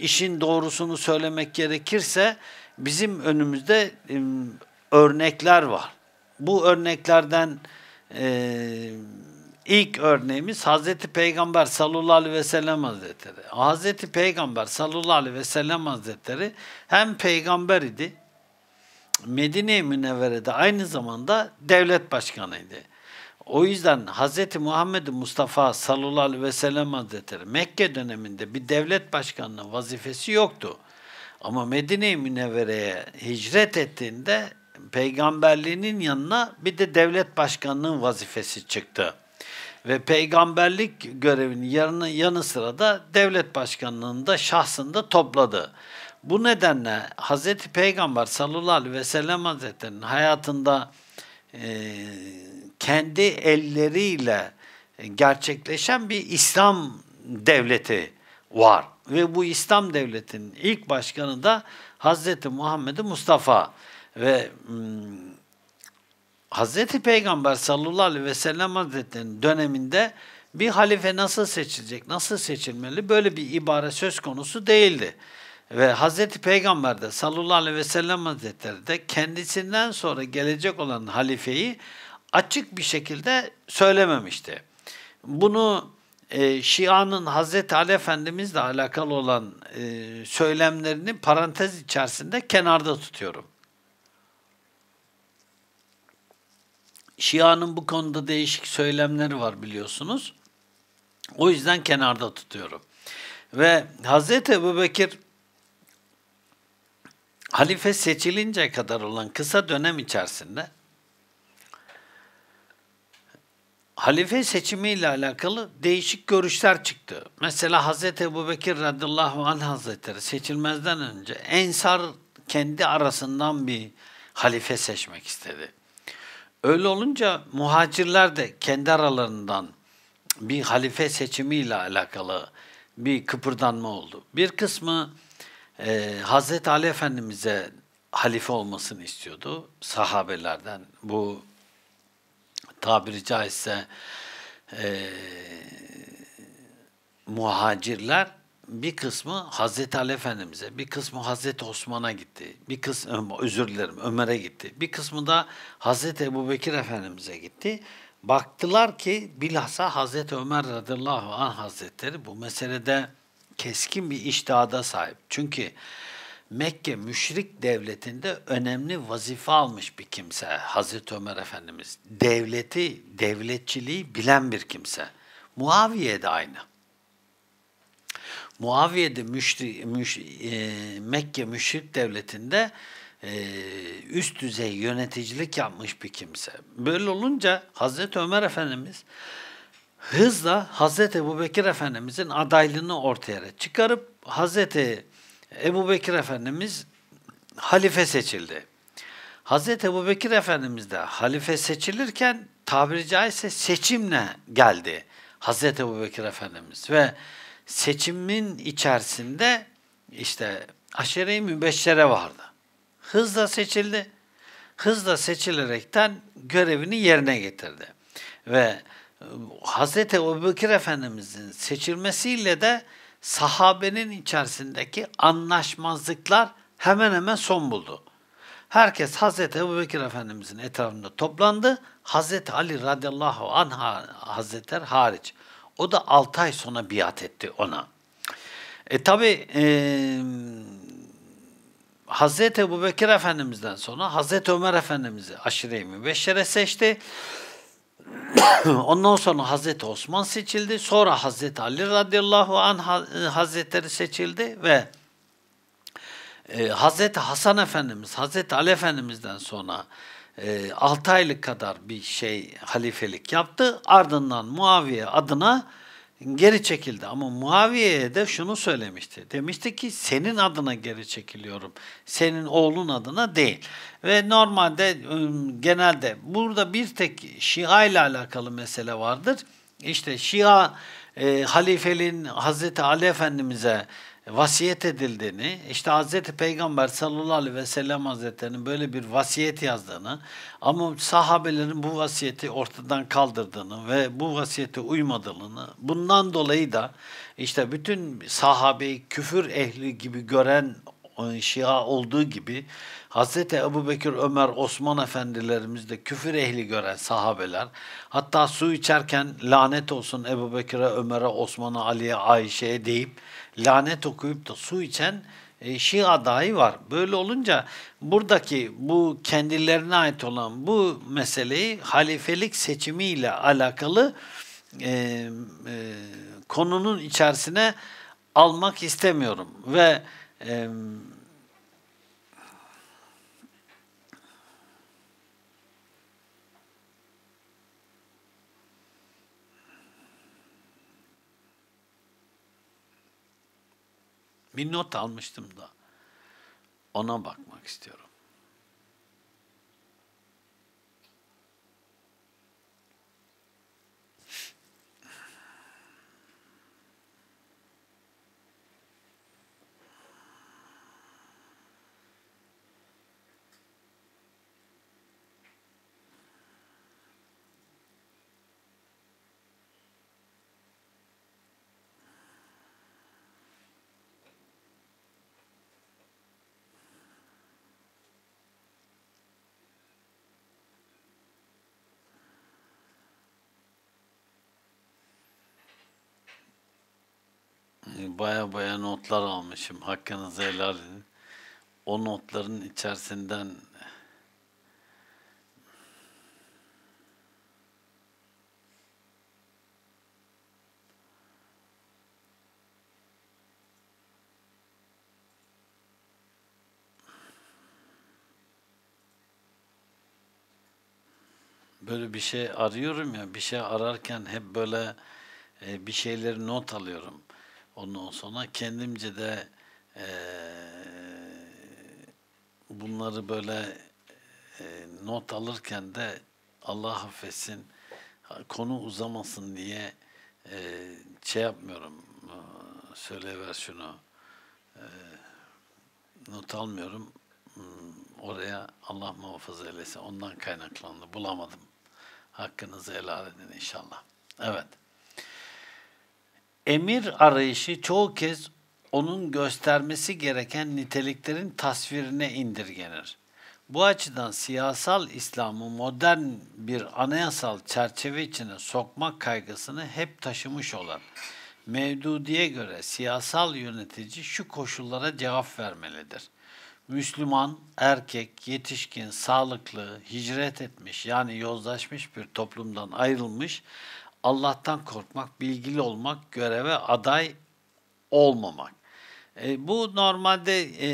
işin doğrusunu söylemek gerekirse bizim önümüzde e, örnekler var. Bu örneklerden e, ilk örneğimiz Hazreti Peygamber sallallahu aleyhi ve sellem hazretleri. Hazreti Peygamber sallallahu aleyhi ve sellem hazretleri hem peygamber idi, Medine-i Münevvere'de aynı zamanda devlet başkanıydı. O yüzden Hz. Muhammed Mustafa sallallahu aleyhi ve sellem hazretleri Mekke döneminde bir devlet başkanlığı vazifesi yoktu. Ama Medine-i Münevvere'ye hicret ettiğinde peygamberliğinin yanına bir de devlet başkanlığı vazifesi çıktı. Ve peygamberlik görevini yanı, yanı sıra da devlet başkanlığında şahsında topladı. Bu nedenle Hz. Peygamber sallallahu aleyhi ve sellem hazretlerinin hayatında e, kendi elleriyle gerçekleşen bir İslam devleti var. Ve bu İslam devletinin ilk başkanı da Hazreti Muhammed Mustafa ve Hazreti Peygamber sallallahu aleyhi ve sellem hazretlerinin döneminde bir halife nasıl seçilecek, nasıl seçilmeli böyle bir ibare söz konusu değildi. Ve Hazreti Peygamber de sallallahu aleyhi ve sellem hazretleri de kendisinden sonra gelecek olan halifeyi açık bir şekilde söylememişti. Bunu e, Şia'nın Hazreti Ali Efendimizle alakalı olan e, söylemlerini parantez içerisinde kenarda tutuyorum. Şia'nın bu konuda değişik söylemleri var biliyorsunuz. O yüzden kenarda tutuyorum. Ve Hazreti Ebu Bekir halife seçilince kadar olan kısa dönem içerisinde halife seçimiyle alakalı değişik görüşler çıktı. Mesela Hz. Ebu Bekir radıyallahu anh hazretleri seçilmezden önce Ensar kendi arasından bir halife seçmek istedi. Öyle olunca muhacirler de kendi aralarından bir halife seçimiyle alakalı bir kıpırdanma oldu. Bir kısmı e, Hazreti Ali Efendimiz'e halife olmasını istiyordu sahabelerden. Bu tabiri caizse e, muhacirler bir kısmı Hazreti Ali Efendimiz'e, bir kısmı Hazreti Osman'a gitti, bir kısmı özür dilerim Ömer'e gitti, bir kısmı da Hazreti Ebubekir Efendimiz'e gitti. Baktılar ki bilhassa Hazreti Ömer radıyallahu anh hazretleri bu meselede keskin bir iştihada sahip. Çünkü Mekke müşrik devletinde önemli vazife almış bir kimse Hazreti Ömer Efendimiz. Devleti, devletçiliği bilen bir kimse. Muaviye de aynı. Muaviye de müşri, müş, e, Mekke müşrik devletinde e, üst düzey yöneticilik yapmış bir kimse. Böyle olunca Hazreti Ömer Efendimiz hızla Hazreti Ebu Bekir Efendimizin adaylığını ortaya çıkarıp Hazreti Ebu Bekir Efendimiz halife seçildi. Hazreti Ebu Bekir Efendimiz de halife seçilirken tabiri caizse seçimle geldi Hazreti Ebu Bekir Efendimiz ve seçimin içerisinde işte aşere-i mübeşşere vardı. Hızla seçildi. Hızla seçilerekten görevini yerine getirdi. Ve e, Hz. Ebubekir Efendimizin seçilmesiyle de sahabenin içerisindeki anlaşmazlıklar hemen hemen son buldu. Herkes Hz. Ebubekir Efendimizin etrafında toplandı. Hz. Ali radıyallahu anh hazretler hariç. O da 6 ay sonra biat etti ona. E tabi e, Hazreti Ebu Bekir Efendimiz'den sonra Hazreti Ömer Efendimiz'i aşire-i mübeşşere seçti. Ondan sonra Hazreti Osman seçildi. Sonra Hazreti Ali radıyallahu anh hazretleri seçildi ve e, Hazreti Hasan Efendimiz, Hazreti Ali Efendimiz'den sonra e, 6 aylık kadar bir şey halifelik yaptı. Ardından Muaviye adına geri çekildi. Ama Muaviye'ye de şunu söylemişti. Demişti ki senin adına geri çekiliyorum. Senin oğlun adına değil. Ve normalde genelde burada bir tek Şia ile alakalı mesele vardır. İşte Şia e, halifeliğin Hazreti Ali Efendimiz'e vasiyet edildiğini, işte Hazreti Peygamber sallallahu aleyhi ve sellem Hazretleri'nin böyle bir vasiyet yazdığını ama sahabelerin bu vasiyeti ortadan kaldırdığını ve bu vasiyete uymadığını, bundan dolayı da işte bütün sahabeyi küfür ehli gibi gören e, Şia olduğu gibi Hazreti Ebu Bekir, Ömer, Osman efendilerimiz de küfür ehli gören sahabeler hatta su içerken lanet olsun Ebu Bekir'e, Ömer'e, Osman'a, Ali'ye, Ayşe'ye deyip lanet okuyup da su içen e, Şia dahi var. Böyle olunca buradaki bu kendilerine ait olan bu meseleyi halifelik seçimiyle alakalı e, e, konunun içerisine almak istemiyorum ve e, Bir not almıştım da ona bakmak istiyorum. Baya baya notlar almışım. Hakkınızı helal edin. O notların içerisinden böyle bir şey arıyorum ya, bir şey ararken hep böyle e, bir şeyleri not alıyorum. Ondan sonra kendimce de e, bunları böyle e, not alırken de Allah affetsin konu uzamasın diye e, şey yapmıyorum. E, söylever şunu. E, not almıyorum. Hmm, oraya Allah muhafaza eylesin. Ondan kaynaklandı. Bulamadım. Hakkınızı helal edin inşallah. Evet Emir arayışı çoğu kez onun göstermesi gereken niteliklerin tasvirine indirgenir. Bu açıdan siyasal İslam'ı modern bir anayasal çerçeve içine sokmak kaygısını hep taşımış olan Mevdudi'ye göre siyasal yönetici şu koşullara cevap vermelidir. Müslüman, erkek, yetişkin, sağlıklı, hicret etmiş yani yozlaşmış bir toplumdan ayrılmış Allah'tan korkmak, bilgili olmak, göreve aday olmamak. E, bu normalde e,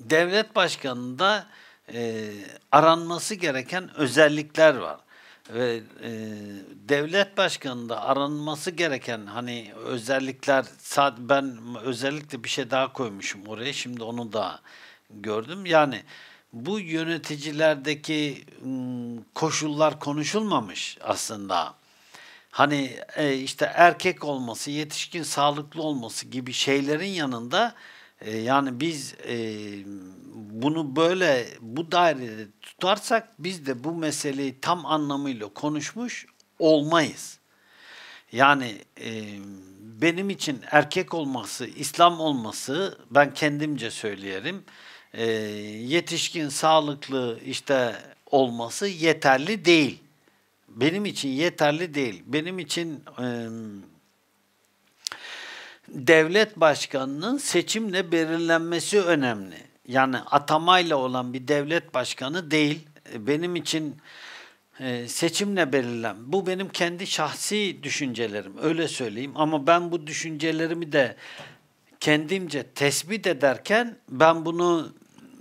devlet başkanında e, aranması gereken özellikler var ve e, devlet başkanında aranması gereken hani özellikler ben özellikle bir şey daha koymuşum oraya şimdi onu da gördüm. Yani bu yöneticilerdeki koşullar konuşulmamış aslında. Hani e, işte erkek olması, yetişkin sağlıklı olması gibi şeylerin yanında e, yani biz e, bunu böyle bu dairede tutarsak biz de bu meseleyi tam anlamıyla konuşmuş olmayız. Yani benim için erkek olması, İslam olması ben kendimce söyleyelim e, yetişkin, sağlıklı işte olması yeterli değil. benim için yeterli değil. Benim için e, devlet başkanının seçimle belirlenmesi önemli. Yani atamayla olan bir devlet başkanı değil. Benim için e, seçimle belirlen. Bu benim kendi şahsi düşüncelerim. Öyle söyleyeyim. Ama ben bu düşüncelerimi de kendimce tespit ederken ben bunu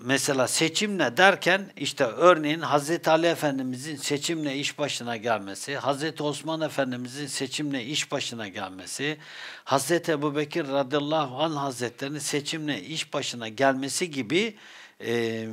mesela seçimle derken işte örneğin Hazreti Ali Efendimizin seçimle iş başına gelmesi, Hazreti Osman Efendimizin seçimle iş başına gelmesi, Hazreti Ebu Bekir radıyallahu anh hazretlerinin seçimle iş başına gelmesi gibi e,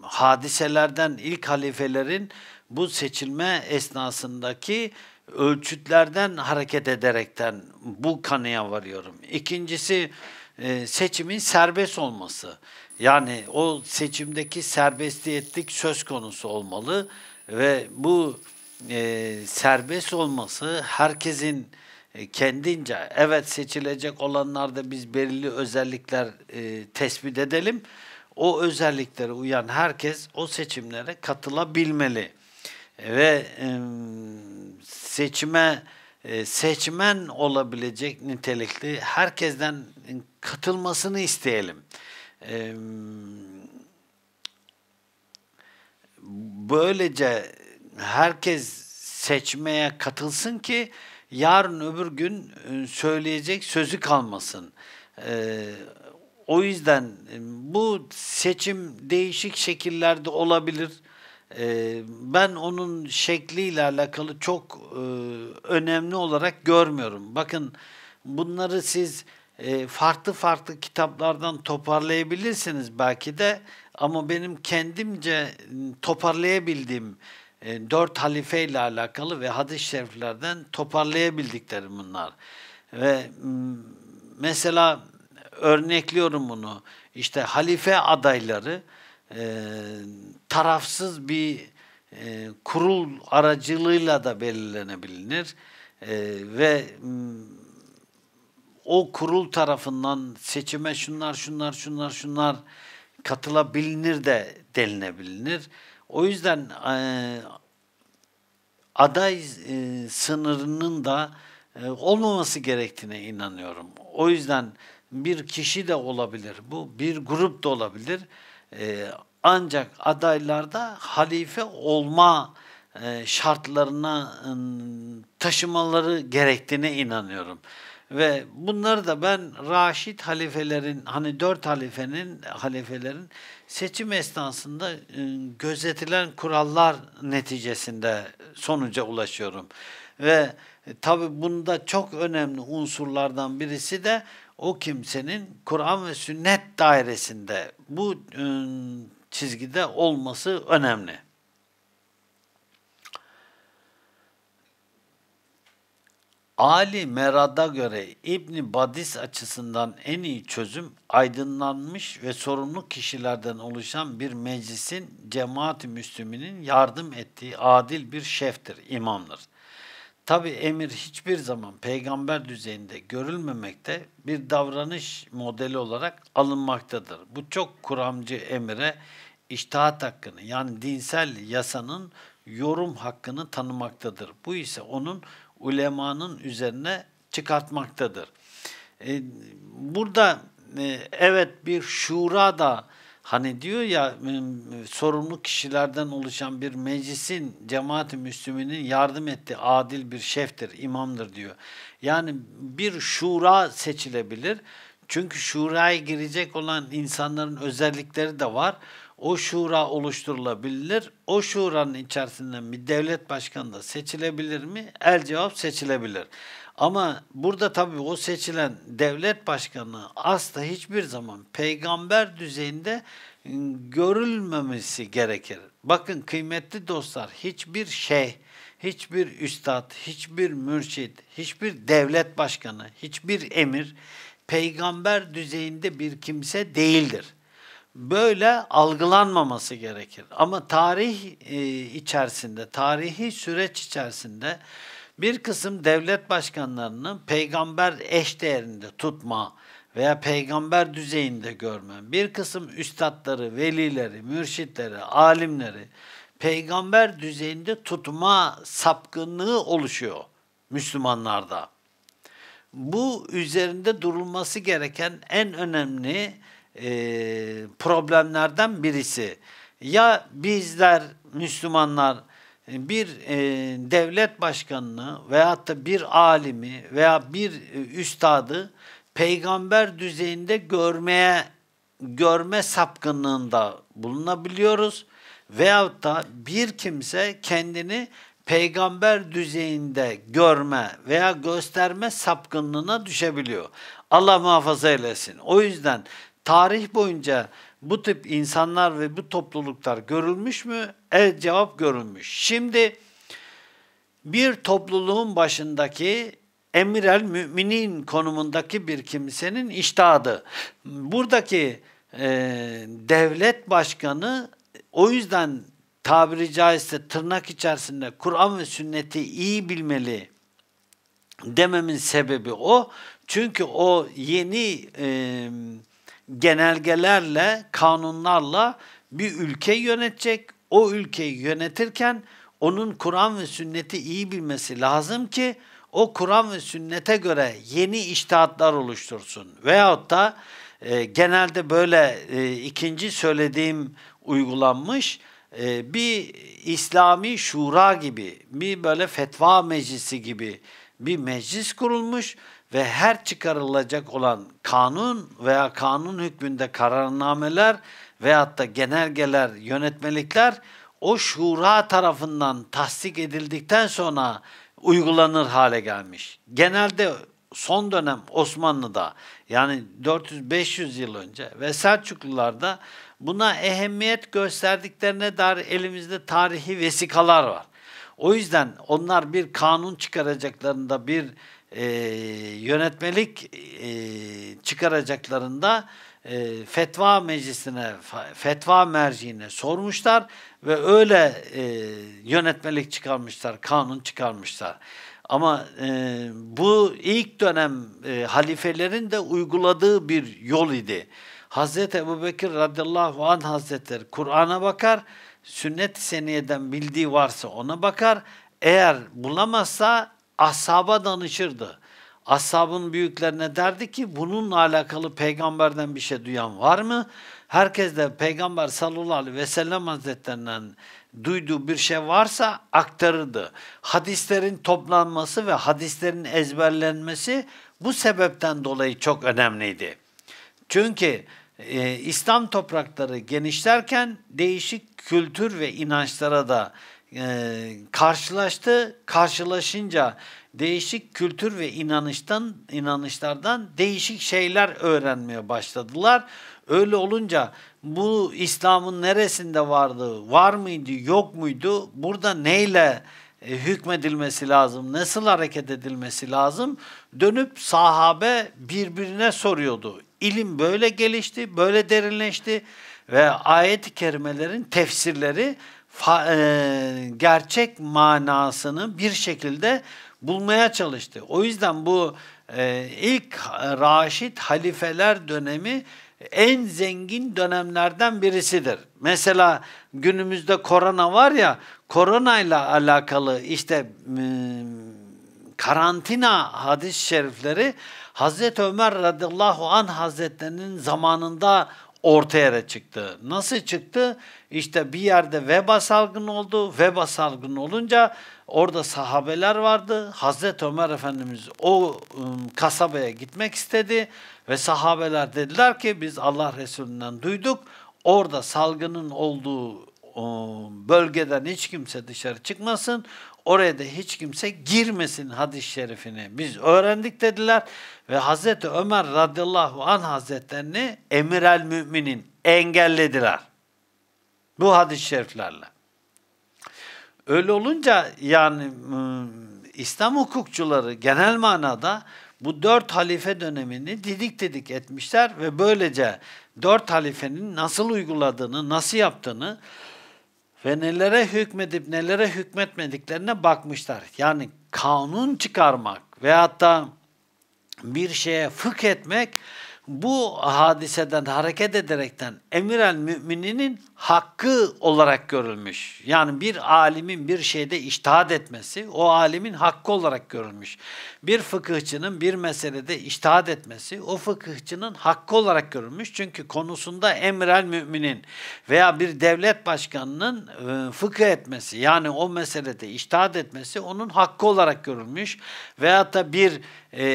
hadiselerden ilk halifelerin bu seçilme esnasındaki ölçütlerden hareket ederekten bu kanıya varıyorum. İkincisi e, seçimin serbest olması. Yani o seçimdeki serbestiyetlik söz konusu olmalı ve bu e, serbest olması herkesin e, kendince evet seçilecek olanlarda biz belirli özellikler e, tespit edelim. O özelliklere uyan herkes o seçimlere katılabilmeli ve e, seçime seçmen olabilecek nitelikli herkesten katılmasını isteyelim. E, böylece herkes seçmeye katılsın ki yarın öbür gün e, söyleyecek sözü kalmasın. E, o yüzden e, bu seçim değişik şekillerde olabilir. E, ben onun şekliyle alakalı çok e, önemli olarak görmüyorum. Bakın bunları siz farklı farklı kitaplardan toparlayabilirsiniz belki de ama benim kendimce toparlayabildiğim dört halife ile alakalı ve hadis-i şeriflerden toparlayabildiklerim bunlar. Ve mesela örnekliyorum bunu. İşte halife adayları e, tarafsız bir e, kurul aracılığıyla da belirlenebilir e, ve o kurul tarafından seçime şunlar şunlar şunlar şunlar katılabilir de denilebilir. O yüzden e, aday e, sınırının da e, olmaması gerektiğine inanıyorum. O yüzden bir kişi de olabilir bu, bir grup da olabilir. E, ancak adaylarda halife olma e, şartlarına e, taşımaları gerektiğine inanıyorum. Ve bunları da ben Raşid halifelerin, hani dört halifenin, halifelerin seçim esnasında e, gözetilen kurallar neticesinde sonuca ulaşıyorum. Ve e, tabi bunda çok önemli unsurlardan birisi de o kimsenin Kur'an ve sünnet dairesinde bu e, çizgide olması önemli. Ali Merad'a göre İbni Badis açısından en iyi çözüm aydınlanmış ve sorumlu kişilerden oluşan bir meclisin cemaat-i müslüminin yardım ettiği adil bir şeftir, imamdır. Tabi emir hiçbir zaman peygamber düzeyinde görülmemekte bir davranış modeli olarak alınmaktadır. Bu çok kuramcı emire iştahat hakkını yani dinsel yasanın yorum hakkını tanımaktadır. Bu ise onun ulemanın üzerine çıkartmaktadır. Ee, burada e, evet bir şura da Hani diyor ya sorumlu kişilerden oluşan bir meclisin cemaat-i müslüminin yardım ettiği adil bir şeftir, imamdır diyor. Yani bir şura seçilebilir. Çünkü şuraya girecek olan insanların özellikleri de var. O şura oluşturulabilir. O şuranın içerisinden bir devlet başkanı da seçilebilir mi? El cevap seçilebilir. Ama burada tabii o seçilen devlet başkanı asla hiçbir zaman peygamber düzeyinde ıı, görülmemesi gerekir. Bakın kıymetli dostlar hiçbir şey, hiçbir üstad, hiçbir mürşit, hiçbir devlet başkanı, hiçbir emir peygamber düzeyinde bir kimse değildir. Böyle algılanmaması gerekir. Ama tarih e, içerisinde, tarihi süreç içerisinde bir kısım devlet başkanlarını peygamber eş değerinde tutma veya peygamber düzeyinde görme, bir kısım üstadları, velileri, mürşitleri, alimleri peygamber düzeyinde tutma sapkınlığı oluşuyor Müslümanlarda. Bu üzerinde durulması gereken en önemli e, problemlerden birisi. Ya bizler Müslümanlar bir e, devlet başkanını veyahut da bir alimi veya bir e, üstadı peygamber düzeyinde görmeye görme sapkınlığında bulunabiliyoruz veyahut da bir kimse kendini peygamber düzeyinde görme veya gösterme sapkınlığına düşebiliyor. Allah muhafaza eylesin. O yüzden tarih boyunca bu tip insanlar ve bu topluluklar görülmüş mü? Evet cevap görülmüş. Şimdi bir topluluğun başındaki emir el müminin konumundaki bir kimsenin iştahadı. Buradaki e, devlet başkanı o yüzden tabiri caizse tırnak içerisinde Kur'an ve sünneti iyi bilmeli dememin sebebi o. Çünkü o yeni e, genelgelerle, kanunlarla bir ülke yönetecek. O ülkeyi yönetirken onun Kur'an ve sünneti iyi bilmesi lazım ki o Kur'an ve sünnete göre yeni iştihatlar oluştursun. Veyahut da e, genelde böyle e, ikinci söylediğim uygulanmış e, bir İslami şura gibi, bir böyle fetva meclisi gibi bir meclis kurulmuş ve her çıkarılacak olan kanun veya kanun hükmünde kararnameler veyahut da genelgeler, yönetmelikler o şura tarafından tasdik edildikten sonra uygulanır hale gelmiş. Genelde son dönem Osmanlı'da yani 400-500 yıl önce ve Selçuklularda buna ehemmiyet gösterdiklerine dair elimizde tarihi vesikalar var. O yüzden onlar bir kanun çıkaracaklarında bir e, yönetmelik e, çıkaracaklarında e, fetva meclisine, fetva merciine sormuşlar ve öyle e, yönetmelik çıkarmışlar, kanun çıkarmışlar. Ama e, bu ilk dönem e, halifelerin de uyguladığı bir yol idi. Hazreti Ebu Bekir radıyallahu anh hazretleri Kur'an'a bakar, sünnet-i seniyeden bildiği varsa ona bakar, eğer bulamazsa ashaba danışırdı. Ashabın büyüklerine derdi ki bununla alakalı peygamberden bir şey duyan var mı? Herkes de peygamber sallallahu aleyhi ve sellem hazretlerinden duyduğu bir şey varsa aktarırdı. Hadislerin toplanması ve hadislerin ezberlenmesi bu sebepten dolayı çok önemliydi. Çünkü e, İslam toprakları genişlerken değişik kültür ve inançlara da e, karşılaştı. Karşılaşınca değişik kültür ve inanıştan inanışlardan değişik şeyler öğrenmeye başladılar. Öyle olunca bu İslam'ın neresinde vardı, var mıydı, yok muydu? Burada neyle e, hükmedilmesi lazım, nasıl hareket edilmesi lazım? Dönüp sahabe birbirine soruyordu. İlim böyle gelişti, böyle derinleşti ve ayet-i kerimelerin tefsirleri e, gerçek manasını bir şekilde bulmaya çalıştı. O yüzden bu e, ilk Raşid halifeler dönemi en zengin dönemlerden birisidir. Mesela günümüzde korona var ya, koronayla alakalı işte karantina hadis-i şerifleri Hazreti Ömer radıyallahu anh hazretlerinin zamanında ortaya çıktı. Nasıl çıktı? İşte bir yerde veba salgını oldu. Veba salgını olunca orada sahabeler vardı. Hazreti Ömer Efendimiz o kasabaya gitmek istedi ve sahabeler dediler ki biz Allah Resulü'nden duyduk. Orada salgının olduğu bölgeden hiç kimse dışarı çıkmasın. Oraya da hiç kimse girmesin hadis-i şerifini. Biz öğrendik dediler ve Hazreti Ömer radıyallahu an hazretlerini emir el müminin engellediler. Bu hadis-i şeriflerle. Öyle olunca yani İslam hukukçuları genel manada bu dört halife dönemini didik didik etmişler ve böylece dört halifenin nasıl uyguladığını, nasıl yaptığını ve nelere hükmedip nelere hükmetmediklerine bakmışlar. Yani kanun çıkarmak veyahut da bir şeye fıkh etmek bu hadiseden hareket ederekten emir el mümininin hakkı olarak görülmüş. Yani bir alimin bir şeyde iştihad etmesi o alimin hakkı olarak görülmüş. Bir fıkıhçının bir meselede iştihad etmesi o fıkıhçının hakkı olarak görülmüş. Çünkü konusunda emir el müminin veya bir devlet başkanının e, fıkıh etmesi yani o meselede iştihad etmesi onun hakkı olarak görülmüş. Veyahut da bir e,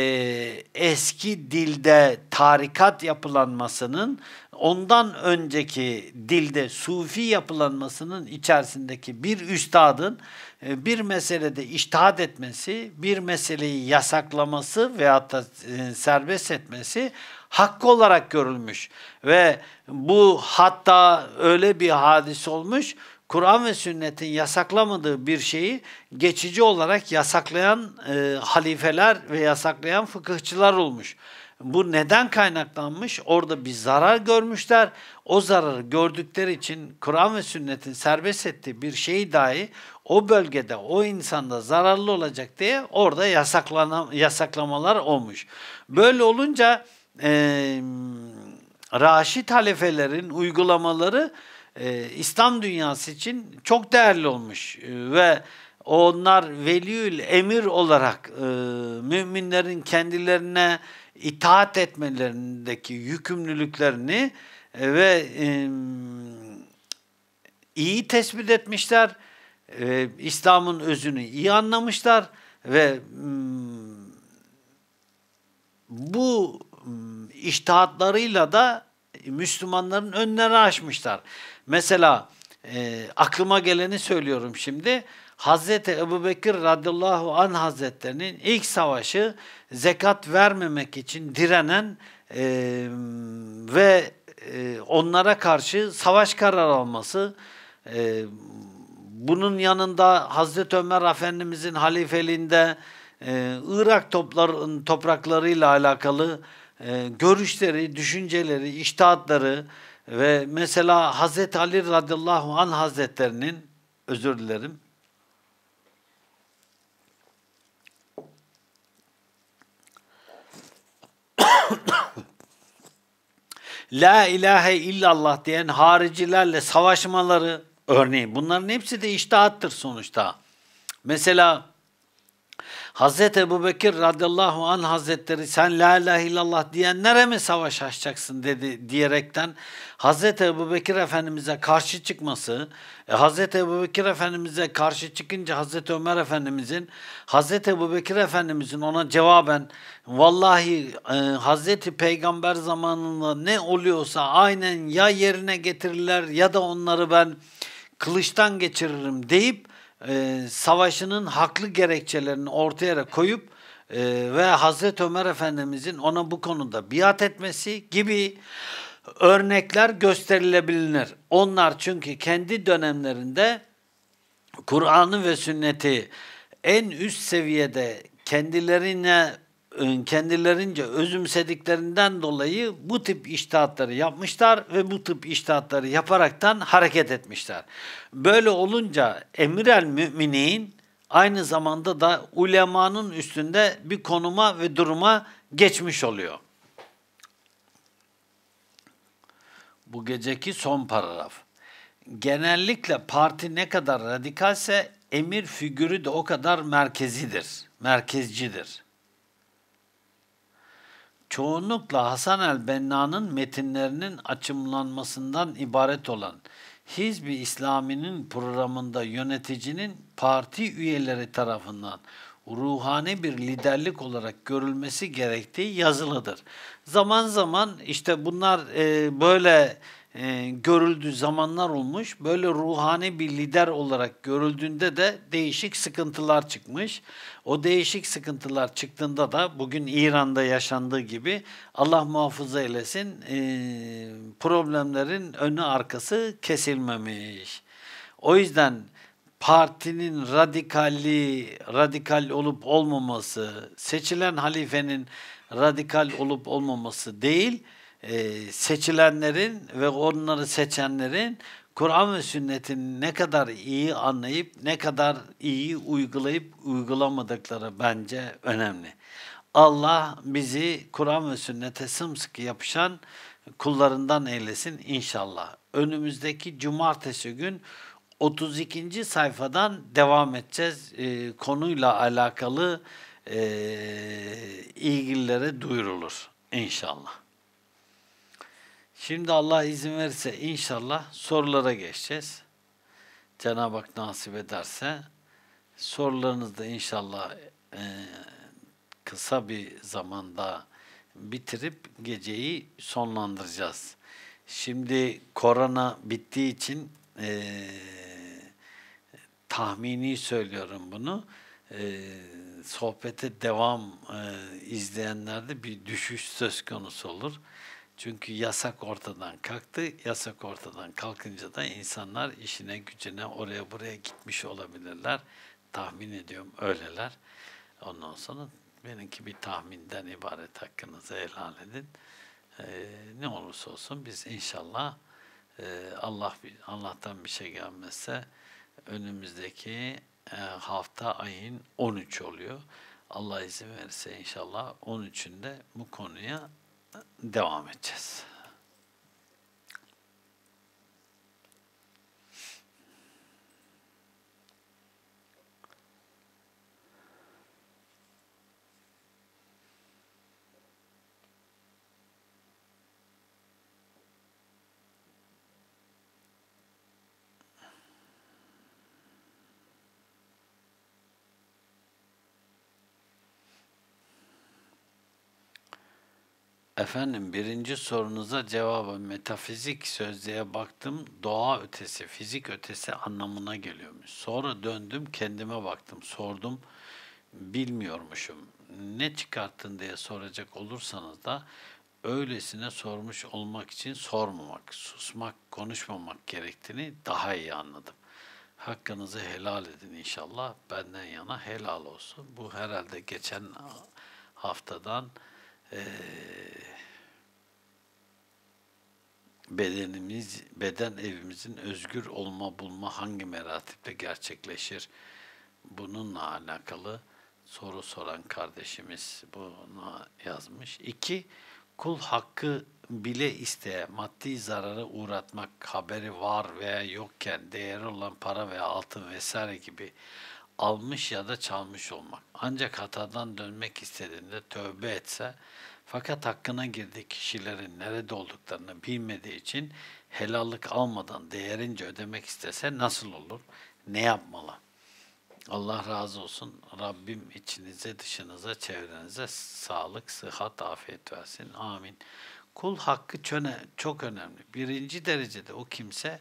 eski dilde tarikat yapılanmasının ondan önceki dilde sufi yapılanmasının içerisindeki bir üstadın e, bir meselede iştihad etmesi, bir meseleyi yasaklaması veyahut da e, serbest etmesi hakkı olarak görülmüş. Ve bu hatta öyle bir hadis olmuş, Kur'an ve sünnetin yasaklamadığı bir şeyi geçici olarak yasaklayan e, halifeler ve yasaklayan fıkıhçılar olmuş. Bu neden kaynaklanmış? Orada bir zarar görmüşler. O zararı gördükleri için Kur'an ve sünnetin serbest ettiği bir şeyi dahi o bölgede o insanda zararlı olacak diye orada yasaklamalar olmuş. Böyle olunca e, Raşid halifelerin uygulamaları e, İslam dünyası için çok değerli olmuş e, ve onlar veliül emir olarak e, müminlerin kendilerine itaat etmelerindeki yükümlülüklerini e, ve e, iyi tespit etmişler. E, İslam'ın özünü iyi anlamışlar ve mm, bu mm, iştihatlarıyla da Müslümanların önlerini açmışlar. Mesela e, aklıma geleni söylüyorum şimdi. Hazreti Ebu Bekir radıyallahu anh hazretlerinin ilk savaşı zekat vermemek için direnen e, ve e, onlara karşı savaş kararı alması, e, bunun yanında Hazreti Ömer Efendimizin halifeliğinde e, Irak toplar, topraklarıyla alakalı e, görüşleri, düşünceleri, iştahatları ve mesela Hazreti Ali radıyallahu anh hazretlerinin özür dilerim La ilahe illallah diyen haricilerle savaşmaları örneğin bunların hepsi de iştahattır sonuçta. Mesela Hazreti Ebu Bekir radıyallahu anh hazretleri sen la ilahe illallah diyenlere mi savaş açacaksın? dedi diyerekten Hazreti Ebu Bekir Efendimiz'e karşı çıkması, e, Hazreti Ebu Bekir Efendimiz'e karşı çıkınca Hazreti Ömer Efendimiz'in, Hazreti Ebu Bekir Efendimiz'in ona cevaben vallahi e, Hazreti Peygamber zamanında ne oluyorsa aynen ya yerine getirirler ya da onları ben kılıçtan geçiririm deyip e, savaşının haklı gerekçelerini ortaya koyup e, ve Hazreti Ömer Efendimizin ona bu konuda biat etmesi gibi örnekler gösterilebilir. Onlar çünkü kendi dönemlerinde Kur'an'ı ve sünneti en üst seviyede kendilerine kendilerince özümsediklerinden dolayı bu tip iştahatları yapmışlar ve bu tip iştahatları yaparaktan hareket etmişler. Böyle olunca emir el müminin aynı zamanda da ulemanın üstünde bir konuma ve duruma geçmiş oluyor. Bu geceki son paragraf. Genellikle parti ne kadar radikalse emir figürü de o kadar merkezidir, merkezcidir. Çoğunlukla Hasan el-Benna'nın metinlerinin açımlanmasından ibaret olan Hizbi İslami'nin programında yöneticinin parti üyeleri tarafından ruhani bir liderlik olarak görülmesi gerektiği yazılıdır. Zaman zaman işte bunlar e, böyle e, görüldüğü zamanlar olmuş. Böyle ruhani bir lider olarak görüldüğünde de değişik sıkıntılar çıkmış. O değişik sıkıntılar çıktığında da bugün İran'da yaşandığı gibi Allah muhafaza eylesin e, problemlerin önü arkası kesilmemiş. O yüzden partinin radikalli radikal olup olmaması, seçilen halifenin radikal olup olmaması değil, e, seçilenlerin ve onları seçenlerin Kur'an ve sünnetin ne kadar iyi anlayıp ne kadar iyi uygulayıp uygulamadıkları bence önemli. Allah bizi Kur'an ve sünnete sımsıkı yapışan kullarından eylesin inşallah. Önümüzdeki cumartesi gün 32. sayfadan devam edeceğiz. E, konuyla alakalı e, ilgililere duyurulur inşallah. Şimdi Allah izin verirse inşallah sorulara geçeceğiz. Cenab-ı Hak nasip ederse sorularınızı da inşallah e, kısa bir zamanda bitirip geceyi sonlandıracağız. Şimdi korona bittiği için e, tahmini söylüyorum bunu. E, sohbete devam e, izleyenlerde bir düşüş söz konusu olur. Çünkü yasak ortadan kalktı. Yasak ortadan kalkınca da insanlar işine gücüne oraya buraya gitmiş olabilirler. Tahmin ediyorum öyleler. Ondan sonra benimki bir tahminden ibaret hakkınızı helal edin. Ee, ne olursa olsun biz inşallah e, Allah Allah'tan bir şey gelmezse önümüzdeki e, hafta ayın 13 oluyor. Allah izin verirse inşallah 13'ünde bu konuya devam edeceğiz. Efendim birinci sorunuza cevabı metafizik sözlüğe baktım. Doğa ötesi, fizik ötesi anlamına geliyormuş. Sonra döndüm kendime baktım, sordum. Bilmiyormuşum. Ne çıkarttın diye soracak olursanız da öylesine sormuş olmak için sormamak, susmak, konuşmamak gerektiğini daha iyi anladım. Hakkınızı helal edin inşallah. Benden yana helal olsun. Bu herhalde geçen haftadan e, bedenimiz, beden evimizin özgür olma bulma hangi meratiple gerçekleşir? Bununla alakalı soru soran kardeşimiz bunu yazmış. İki, kul hakkı bile isteye maddi zararı uğratmak haberi var veya yokken değeri olan para veya altın vesaire gibi almış ya da çalmış olmak. Ancak hatadan dönmek istediğinde tövbe etse fakat hakkına girdiği kişilerin nerede olduklarını bilmediği için helallik almadan değerince ödemek istese nasıl olur? Ne yapmalı? Allah razı olsun. Rabbim içinize, dışınıza, çevrenize sağlık, sıhhat, afiyet versin. Amin. Kul hakkı çok önemli. Birinci derecede o kimse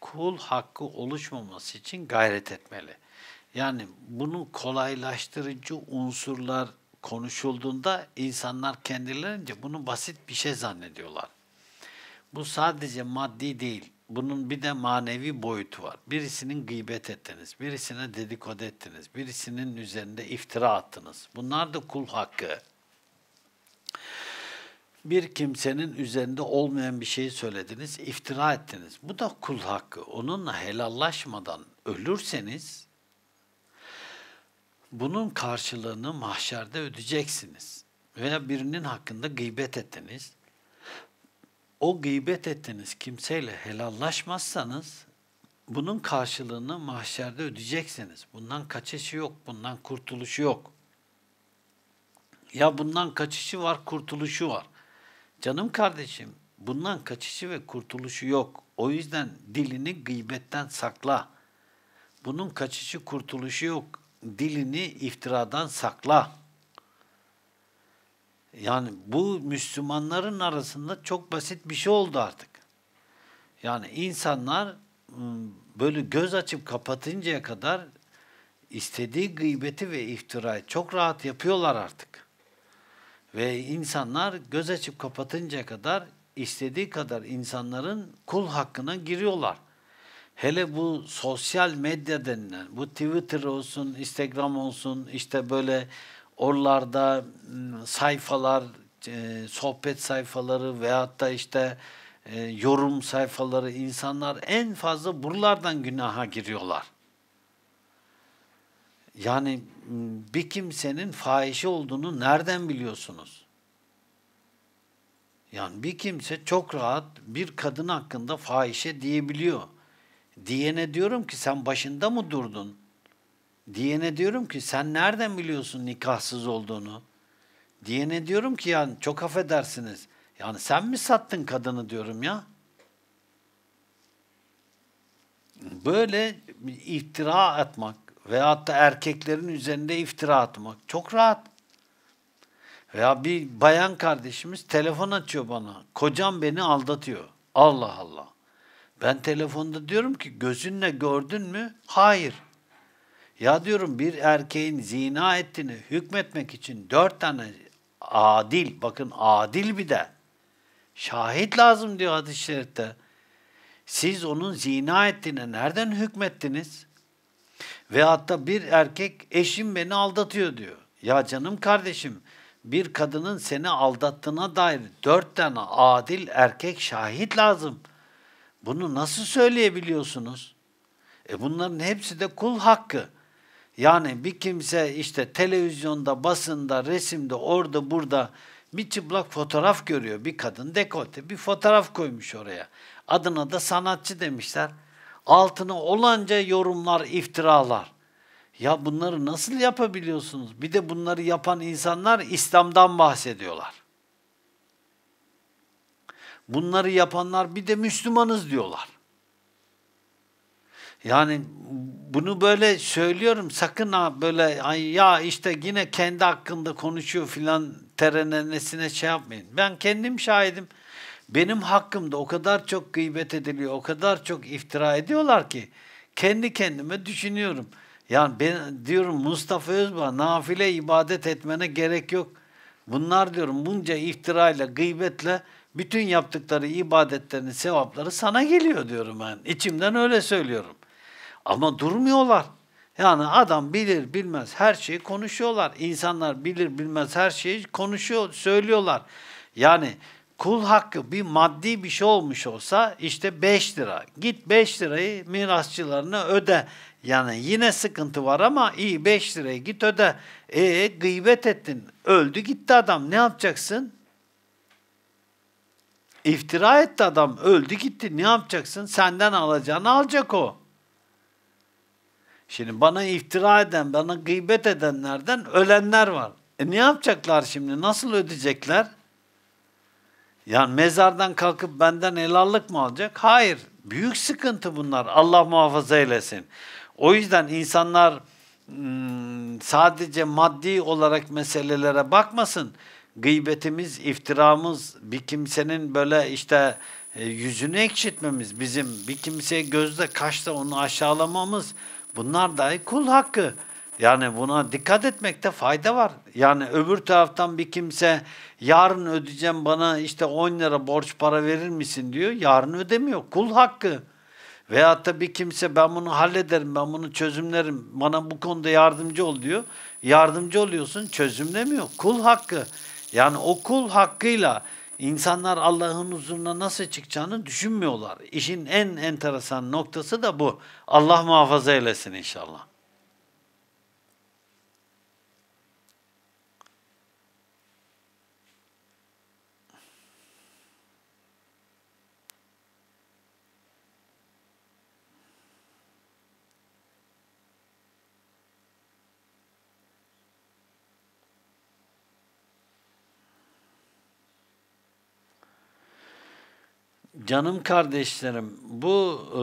kul hakkı oluşmaması için gayret etmeli. Yani bunu kolaylaştırıcı unsurlar konuşulduğunda insanlar kendilerince bunu basit bir şey zannediyorlar. Bu sadece maddi değil. Bunun bir de manevi boyutu var. Birisinin gıybet ettiniz, birisine dedikodu ettiniz, birisinin üzerinde iftira attınız. Bunlar da kul hakkı. Bir kimsenin üzerinde olmayan bir şey söylediniz, iftira ettiniz. Bu da kul hakkı. Onunla helallaşmadan ölürseniz bunun karşılığını mahşerde ödeyeceksiniz. Veya birinin hakkında gıybet ettiniz. O gıybet ettiğiniz kimseyle helallaşmazsanız bunun karşılığını mahşerde ödeyeceksiniz. Bundan kaçışı yok, bundan kurtuluşu yok. Ya bundan kaçışı var, kurtuluşu var. Canım kardeşim, bundan kaçışı ve kurtuluşu yok. O yüzden dilini gıybetten sakla. Bunun kaçışı, kurtuluşu yok dilini iftiradan sakla. Yani bu Müslümanların arasında çok basit bir şey oldu artık. Yani insanlar ıı, böyle göz açıp kapatıncaya kadar istediği gıybeti ve iftirayı çok rahat yapıyorlar artık. Ve insanlar göz açıp kapatıncaya kadar istediği kadar insanların kul hakkına giriyorlar. Hele bu sosyal medya denilen, bu Twitter olsun, Instagram olsun, işte böyle oralarda sayfalar, e, sohbet sayfaları veyahut da işte e, yorum sayfaları insanlar en fazla buralardan günaha giriyorlar. Yani bir kimsenin fahişe olduğunu nereden biliyorsunuz? Yani bir kimse çok rahat bir kadın hakkında fahişe diyebiliyor. Diyene diyorum ki sen başında mı durdun? Diyene diyorum ki sen nereden biliyorsun nikahsız olduğunu? Diyene diyorum ki yani çok affedersiniz. Yani sen mi sattın kadını diyorum ya? Böyle iftira atmak veyahut da erkeklerin üzerinde iftira atmak çok rahat. Veya bir bayan kardeşimiz telefon açıyor bana. Kocam beni aldatıyor. Allah Allah. Ben telefonda diyorum ki gözünle gördün mü? Hayır. Ya diyorum bir erkeğin zina ettiğini hükmetmek için dört tane adil, bakın adil bir de şahit lazım diyor hadis-i şerifte. Siz onun zina ettiğine nereden hükmettiniz? Ve hatta bir erkek eşim beni aldatıyor diyor. Ya canım kardeşim bir kadının seni aldattığına dair dört tane adil erkek şahit lazım. Bunu nasıl söyleyebiliyorsunuz? E bunların hepsi de kul hakkı. Yani bir kimse işte televizyonda, basında, resimde, orada, burada bir çıplak fotoğraf görüyor. Bir kadın dekolte bir fotoğraf koymuş oraya. Adına da sanatçı demişler. Altına olanca yorumlar, iftiralar. Ya bunları nasıl yapabiliyorsunuz? Bir de bunları yapan insanlar İslam'dan bahsediyorlar. Bunları yapanlar bir de Müslümanız diyorlar. Yani bunu böyle söylüyorum sakın ha böyle ay ya işte yine kendi hakkında konuşuyor filan terenenesine şey yapmayın. Ben kendim şahidim. Benim hakkımda o kadar çok gıybet ediliyor, o kadar çok iftira ediyorlar ki kendi kendime düşünüyorum. Yani ben diyorum Mustafa Özbağ nafile ibadet etmene gerek yok. Bunlar diyorum bunca iftirayla, gıybetle bütün yaptıkları ibadetlerin sevapları sana geliyor diyorum ben. İçimden öyle söylüyorum. Ama durmuyorlar. Yani adam bilir bilmez her şeyi konuşuyorlar. İnsanlar bilir bilmez her şeyi konuşuyor, söylüyorlar. Yani kul hakkı bir maddi bir şey olmuş olsa işte 5 lira. Git 5 lirayı mirasçılarına öde. Yani yine sıkıntı var ama iyi 5 lirayı git öde. E gıybet ettin. Öldü gitti adam. Ne yapacaksın? İftira etti adam. Öldü gitti. Ne yapacaksın? Senden alacağını alacak o. Şimdi bana iftira eden, bana gıybet edenlerden ölenler var. E ne yapacaklar şimdi? Nasıl ödeyecekler? Yani mezardan kalkıp benden helallik mı alacak? Hayır. Büyük sıkıntı bunlar. Allah muhafaza eylesin. O yüzden insanlar hmm, sadece maddi olarak meselelere bakmasın. Gıybetimiz, iftiramız, bir kimsenin böyle işte e, yüzünü ekşitmemiz, bizim bir kimseye gözde kaşta onu aşağılamamız bunlar dahi kul hakkı. Yani buna dikkat etmekte fayda var. Yani öbür taraftan bir kimse yarın ödeyeceğim bana işte 10 lira borç para verir misin diyor. Yarın ödemiyor. Kul hakkı. Veyahut da bir kimse ben bunu hallederim, ben bunu çözümlerim, bana bu konuda yardımcı ol diyor. Yardımcı oluyorsun, çözümlemiyor. Kul hakkı. Yani o kul hakkıyla insanlar Allah'ın huzuruna nasıl çıkacağını düşünmüyorlar. İşin en enteresan noktası da bu. Allah muhafaza eylesin inşallah. Canım kardeşlerim, bu e,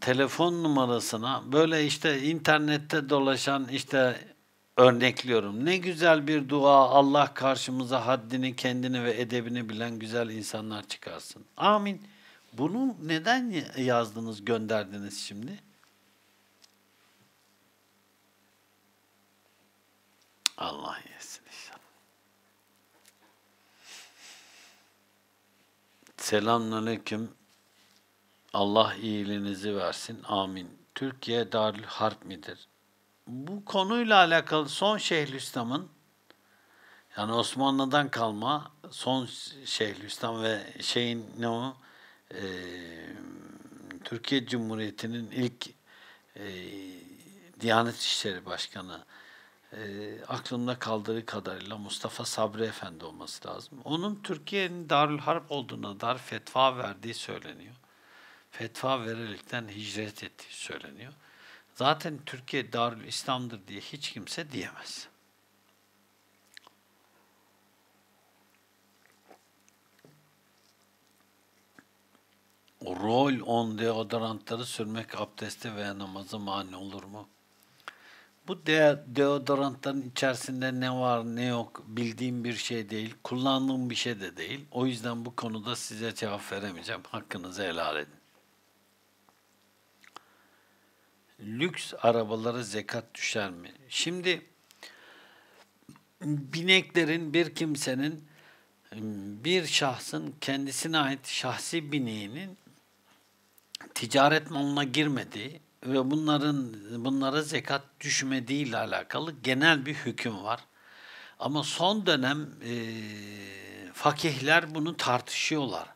telefon numarasına böyle işte internette dolaşan işte örnekliyorum. Ne güzel bir dua Allah karşımıza haddini, kendini ve edebini bilen güzel insanlar çıkarsın. Amin. Bunu neden yazdınız, gönderdiniz şimdi? Allah yesin. Selamünaleyküm. Allah iyiliğinizi versin. Amin. Türkiye Darül Harp midir? Bu konuyla alakalı son Şeyhülislam'ın yani Osmanlı'dan kalma son Şeyhülislam ve şeyin ne o e, Türkiye Cumhuriyeti'nin ilk e, Diyanet İşleri Başkanı e, aklımda kaldığı kadarıyla Mustafa Sabri Efendi olması lazım. Onun Türkiye'nin Darül Harp olduğuna dair fetva verdiği söyleniyor. Fetva vererekten hicret ettiği söyleniyor. Zaten Türkiye Darül İslam'dır diye hiç kimse diyemez. Rol on deodorantları sürmek abdeste veya namaza mani olur mu? Bu de deodorantların içerisinde ne var ne yok bildiğim bir şey değil, kullandığım bir şey de değil. O yüzden bu konuda size cevap veremeyeceğim. Hakkınızı helal edin. Lüks arabalara zekat düşer mi? Şimdi bineklerin bir kimsenin bir şahsın kendisine ait şahsi bineğinin ticaret malına girmediği ve bunların bunlara zekat düşmediği ile alakalı genel bir hüküm var. Ama son dönem e, fakihler bunu tartışıyorlar.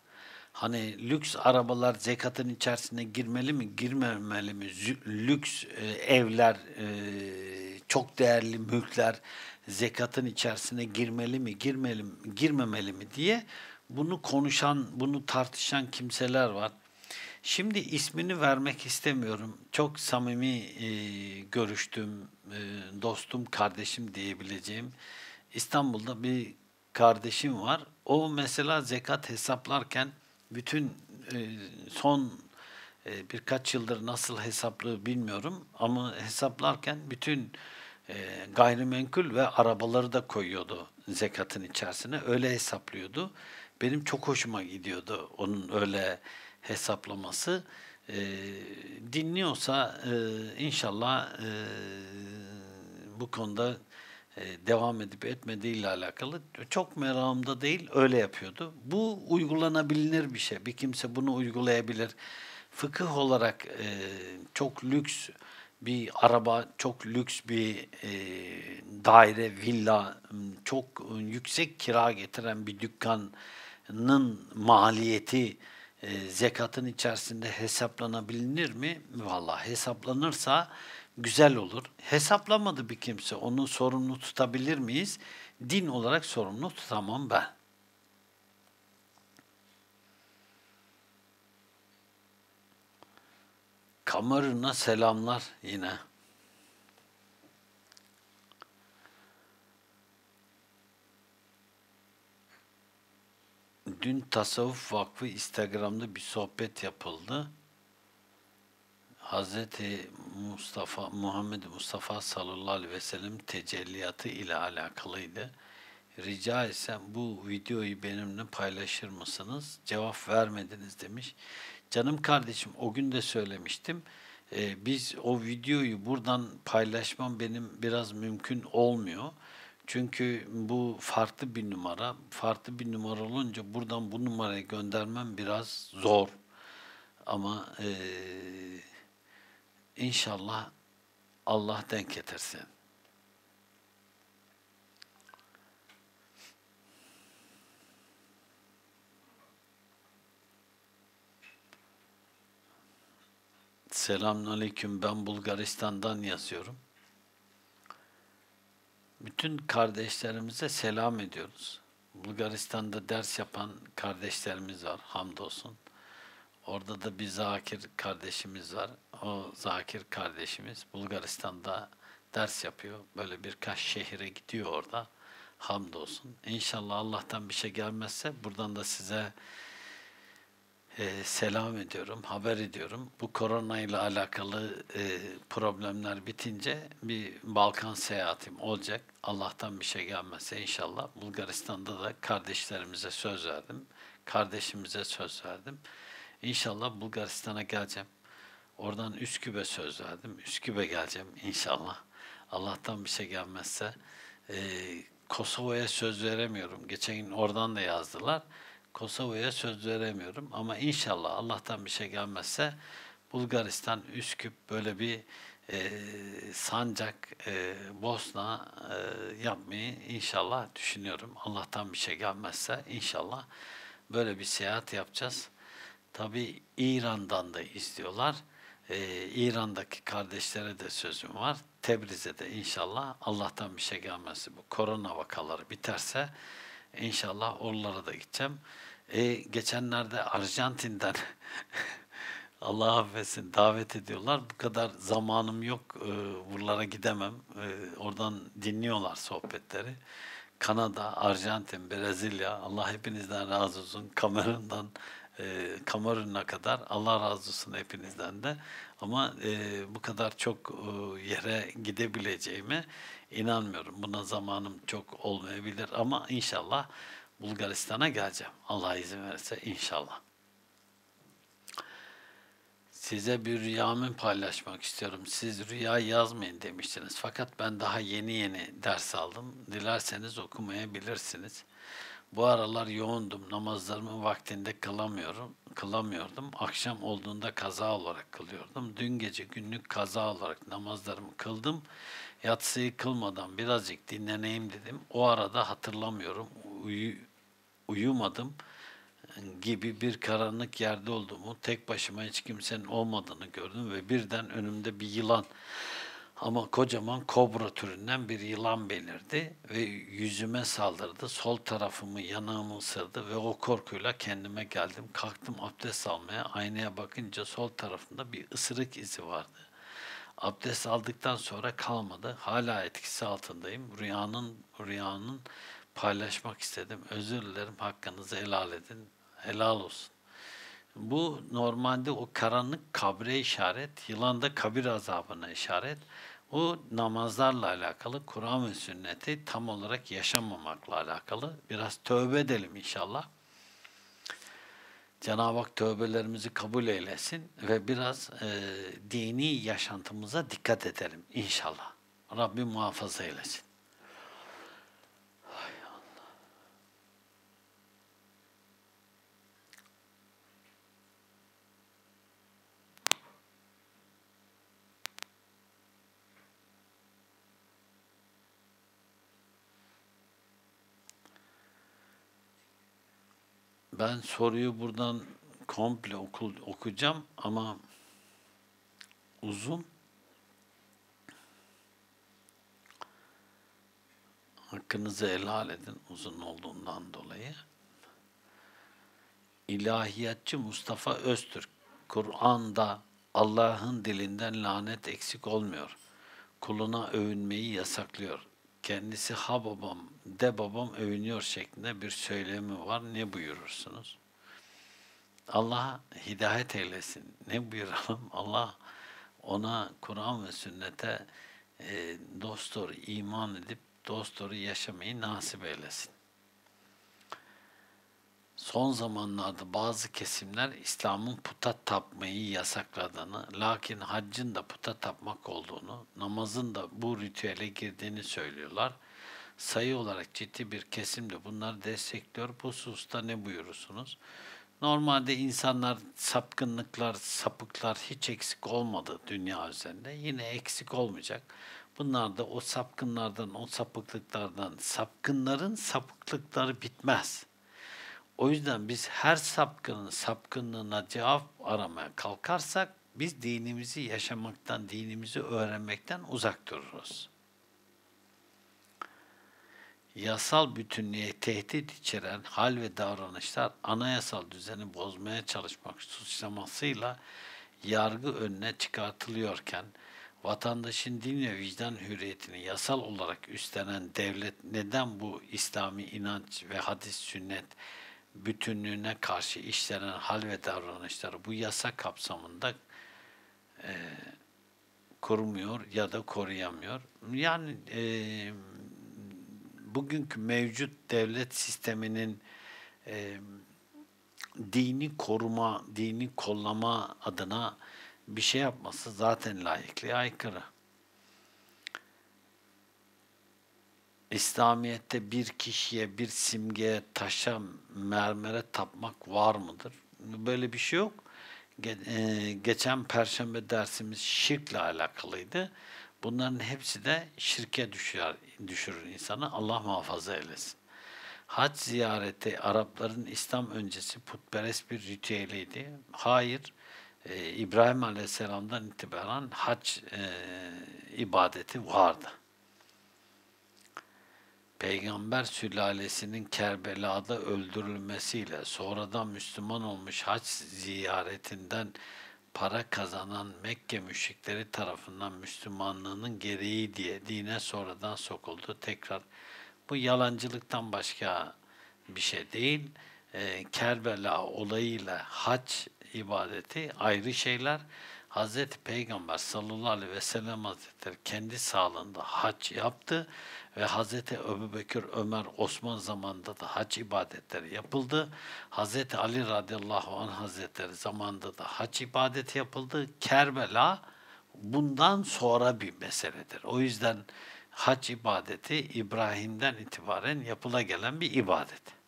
Hani lüks arabalar zekatın içerisine girmeli mi, girmemeli mi? Lüks e, evler, e, çok değerli mülkler zekatın içerisine girmeli mi, girmeli mi, girmemeli mi diye bunu konuşan, bunu tartışan kimseler var. Şimdi ismini vermek istemiyorum. Çok samimi e, görüştüğüm e, dostum, kardeşim diyebileceğim İstanbul'da bir kardeşim var. O mesela zekat hesaplarken bütün e, son e, birkaç yıldır nasıl hesaplı bilmiyorum ama hesaplarken bütün e, gayrimenkul ve arabaları da koyuyordu zekatın içerisine. Öyle hesaplıyordu. Benim çok hoşuma gidiyordu onun öyle hesaplaması. E, dinliyorsa e, inşallah e, bu konuda e, devam edip etmediğiyle alakalı çok merakımda değil öyle yapıyordu. Bu uygulanabilir bir şey. Bir kimse bunu uygulayabilir. Fıkıh olarak e, çok lüks bir araba, çok lüks bir e, daire, villa, çok yüksek kira getiren bir dükkanın maliyeti e, zekatın içerisinde hesaplanabilir mi? Vallahi hesaplanırsa güzel olur. Hesaplamadı bir kimse. Onu sorumlu tutabilir miyiz? Din olarak sorumlu tutamam ben. Kamerun'a selamlar yine. Dün Tasavvuf Vakfı Instagram'da bir sohbet yapıldı. Hazreti Mustafa Muhammed Mustafa sallallahu aleyhi ve sellem tecelliyatı ile alakalıydı. Rica etsem bu videoyu benimle paylaşır mısınız? Cevap vermediniz demiş. Canım kardeşim o gün de söylemiştim. Ee, biz o videoyu buradan paylaşmam benim biraz mümkün olmuyor. Çünkü bu farklı bir numara. Farklı bir numara olunca buradan bu numarayı göndermem biraz zor. Ama e, inşallah Allah denk getirsin. Selamünaleyküm. Ben Bulgaristan'dan yazıyorum. Bütün kardeşlerimize selam ediyoruz. Bulgaristan'da ders yapan kardeşlerimiz var hamdolsun. Orada da bir Zakir kardeşimiz var. O Zakir kardeşimiz Bulgaristan'da ders yapıyor. Böyle birkaç şehire gidiyor orada. Hamdolsun. İnşallah Allah'tan bir şey gelmezse buradan da size e, selam ediyorum, haber ediyorum. Bu korona ile alakalı e, problemler bitince bir Balkan seyahatim olacak. Allah'tan bir şey gelmezse inşallah. Bulgaristan'da da kardeşlerimize söz verdim. Kardeşimize söz verdim. İnşallah Bulgaristan'a geleceğim. Oradan Üsküp'e söz verdim. Üsküp'e geleceğim inşallah. Allah'tan bir şey gelmezse. E, Kosova'ya söz veremiyorum. Geçen gün oradan da yazdılar. Kosova'ya söz veremiyorum ama inşallah Allah'tan bir şey gelmezse Bulgaristan, Üsküp böyle bir e, sancak, e, Bosna e, yapmayı inşallah düşünüyorum. Allah'tan bir şey gelmezse inşallah böyle bir seyahat yapacağız. Tabi İran'dan da izliyorlar. Ee, İran'daki kardeşlere de sözüm var. Tebriz'e de inşallah Allah'tan bir şey gelmesi bu korona vakaları biterse inşallah oralara da gideceğim. Ee, geçenlerde Arjantin'den Allah affetsin davet ediyorlar. Bu kadar zamanım yok. Ee, buralara gidemem. Ee, oradan dinliyorlar sohbetleri. Kanada, Arjantin, Brezilya. Allah hepinizden razı olsun. Kamerun'dan e, Kamerun'a kadar Allah razı olsun hepinizden de. Ama e, bu kadar çok e, yere gidebileceğime inanmıyorum. Buna zamanım çok olmayabilir ama inşallah Bulgaristan'a geleceğim. Allah izin verirse inşallah. Size bir rüyamı paylaşmak istiyorum. Siz rüya yazmayın demiştiniz. Fakat ben daha yeni yeni ders aldım. Dilerseniz okumayabilirsiniz. Bu aralar yoğundum. Namazlarımı vaktinde kılamıyorum. Kılamıyordum. Akşam olduğunda kaza olarak kılıyordum. Dün gece günlük kaza olarak namazlarımı kıldım. Yatsıyı kılmadan birazcık dinleneyim dedim. O arada hatırlamıyorum. Uyu, uyumadım gibi bir karanlık yerde olduğumu, tek başıma hiç kimsenin olmadığını gördüm ve birden önümde bir yılan ama kocaman kobra türünden bir yılan belirdi ve yüzüme saldırdı. Sol tarafımı, yanağımı ısırdı ve o korkuyla kendime geldim. Kalktım abdest almaya. Aynaya bakınca sol tarafında bir ısırık izi vardı. Abdest aldıktan sonra kalmadı. Hala etkisi altındayım. Rüyanın rüyanın paylaşmak istedim. Özür dilerim. Hakkınızı helal edin. Helal olsun. Bu normalde o karanlık kabre işaret, yılan da kabir azabına işaret. O namazlarla alakalı, Kur'an ve sünneti tam olarak yaşamamakla alakalı. Biraz tövbe edelim inşallah. Cenab-ı Hak tövbelerimizi kabul eylesin ve biraz e, dini yaşantımıza dikkat edelim inşallah. Rabbim muhafaza eylesin. Ben soruyu buradan komple oku, okuyacağım ama uzun. Hakkınızı helal edin uzun olduğundan dolayı. İlahiyatçı Mustafa Öztürk, Kur'an'da Allah'ın dilinden lanet eksik olmuyor. Kuluna övünmeyi yasaklıyor kendisi ha babam, de babam övünüyor şeklinde bir söylemi var. Ne buyurursunuz? Allah hidayet eylesin. Ne buyuralım? Allah ona Kur'an ve sünnete e, dost doğru iman edip dost doğru yaşamayı nasip eylesin. Son zamanlarda bazı kesimler İslam'ın puta tapmayı yasakladığını, lakin haccın da puta tapmak olduğunu, namazın da bu ritüele girdiğini söylüyorlar. Sayı olarak ciddi bir kesim de bunları destekliyor. Bu hususta ne buyurursunuz? Normalde insanlar sapkınlıklar, sapıklar hiç eksik olmadı dünya üzerinde. Yine eksik olmayacak. Bunlar da o sapkınlardan, o sapıklıklardan, sapkınların sapıklıkları bitmez.'' O yüzden biz her sapkının sapkınlığına cevap aramaya kalkarsak biz dinimizi yaşamaktan, dinimizi öğrenmekten uzak dururuz. Yasal bütünlüğe tehdit içeren hal ve davranışlar anayasal düzeni bozmaya çalışmak suçlamasıyla yargı önüne çıkartılıyorken vatandaşın din ve vicdan hürriyetini yasal olarak üstlenen devlet neden bu İslami inanç ve hadis sünnet bütünlüğüne karşı işlenen hal ve davranışları bu yasa kapsamında e, korumuyor ya da koruyamıyor. Yani e, bugünkü mevcut devlet sisteminin e, dini koruma, dini kollama adına bir şey yapması zaten layıklığa aykırı. İslamiyet'te bir kişiye, bir simgeye, taşa, mermere tapmak var mıdır? Böyle bir şey yok. E, geçen perşembe dersimiz şirkle alakalıydı. Bunların hepsi de şirke düşür, düşürür insanı. Allah muhafaza eylesin. Hac ziyareti Arapların İslam öncesi putperest bir ritüeliydi. Hayır, e, İbrahim Aleyhisselam'dan itibaren hac e, ibadeti vardı. Peygamber sülalesinin Kerbela'da öldürülmesiyle sonradan Müslüman olmuş hac ziyaretinden para kazanan Mekke müşrikleri tarafından Müslümanlığının gereği diye dine sonradan sokuldu. Tekrar bu yalancılıktan başka bir şey değil. Ee, Kerbela olayıyla hac ibadeti ayrı şeyler. Hazreti Peygamber sallallahu aleyhi ve sellem Hazretleri kendi sağlığında hac yaptı ve Hazreti Ebubekir, Ömer, Osman zamanında da hac ibadetleri yapıldı. Hazreti Ali radıyallahu anh Hazretleri zamanında da hac ibadeti yapıldı. Kerbela bundan sonra bir meseledir. O yüzden hac ibadeti İbrahim'den itibaren yapıla gelen bir ibadet.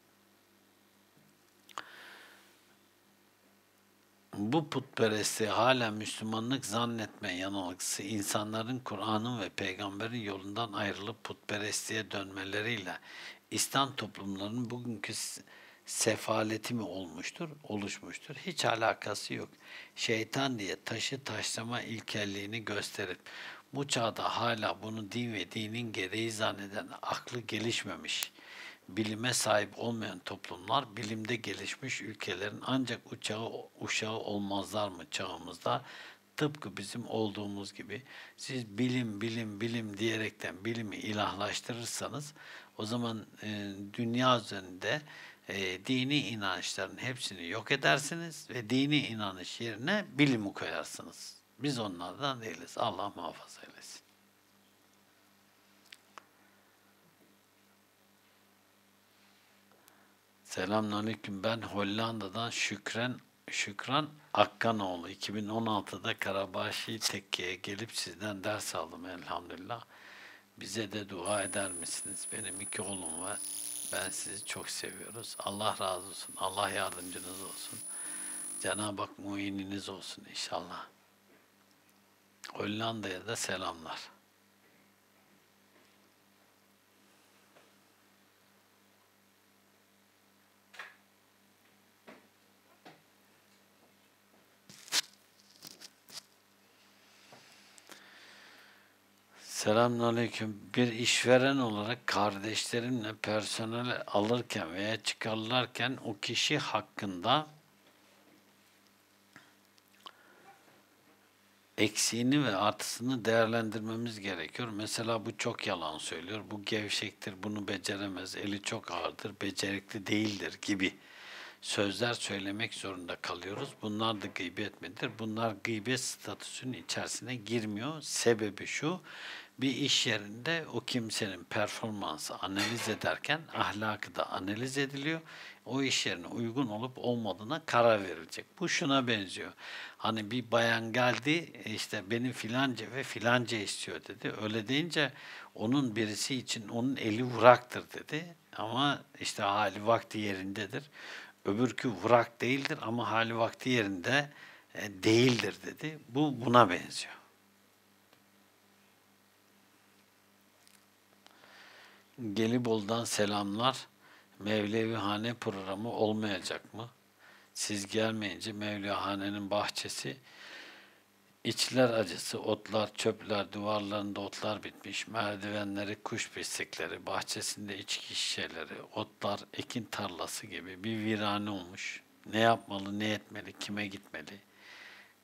Bu putperestliği hala Müslümanlık zannetme yanılgısı insanların Kur'an'ın ve peygamberin yolundan ayrılıp putperestliğe dönmeleriyle İslam toplumlarının bugünkü sefaleti mi olmuştur, oluşmuştur. Hiç alakası yok. Şeytan diye taşı taşlama ilkelliğini gösterip bu çağda hala bunu din ve dinin gereği zanneden aklı gelişmemiş, bilime sahip olmayan toplumlar bilimde gelişmiş ülkelerin ancak uçağı uşağı olmazlar mı çağımızda? Tıpkı bizim olduğumuz gibi siz bilim bilim bilim diyerekten bilimi ilahlaştırırsanız o zaman e, dünya üzerinde e, dini inançların hepsini yok edersiniz ve dini inanış yerine bilimi koyarsınız. Biz onlardan değiliz. Allah muhafaza eylesin. Selamünaleyküm. Ben Hollanda'dan Şükren Şükran Akkanoğlu. 2016'da Karabaşi Tekke'ye gelip sizden ders aldım elhamdülillah. Bize de dua eder misiniz? Benim iki oğlum var. Ben sizi çok seviyoruz. Allah razı olsun. Allah yardımcınız olsun. Cenab-ı Hak muininiz olsun inşallah. Hollanda'ya da selamlar. Selamünaleyküm. Bir işveren olarak kardeşlerimle personel alırken veya çıkarlarken o kişi hakkında eksiğini ve artısını değerlendirmemiz gerekiyor. Mesela bu çok yalan söylüyor, bu gevşektir, bunu beceremez, eli çok ağırdır, becerikli değildir gibi sözler söylemek zorunda kalıyoruz. Bunlar da gıybet midir? Bunlar gıybet statüsünün içerisine girmiyor. Sebebi şu, bir iş yerinde o kimsenin performansı analiz ederken ahlakı da analiz ediliyor. O iş yerine uygun olup olmadığına karar verilecek. Bu şuna benziyor. Hani bir bayan geldi işte benim filanca ve filanca istiyor dedi. Öyle deyince onun birisi için onun eli vuraktır dedi. Ama işte hali vakti yerindedir. Öbürkü vurak değildir ama hali vakti yerinde e, değildir dedi. Bu buna benziyor. Gelibolu'dan selamlar. Mevlevihane programı olmayacak mı? Siz gelmeyince Mevlevihane'nin bahçesi içler acısı, otlar, çöpler, duvarlarında otlar bitmiş, merdivenleri, kuş pislikleri, bahçesinde içki şişeleri, otlar, ekin tarlası gibi bir virane olmuş. Ne yapmalı, ne etmeli, kime gitmeli?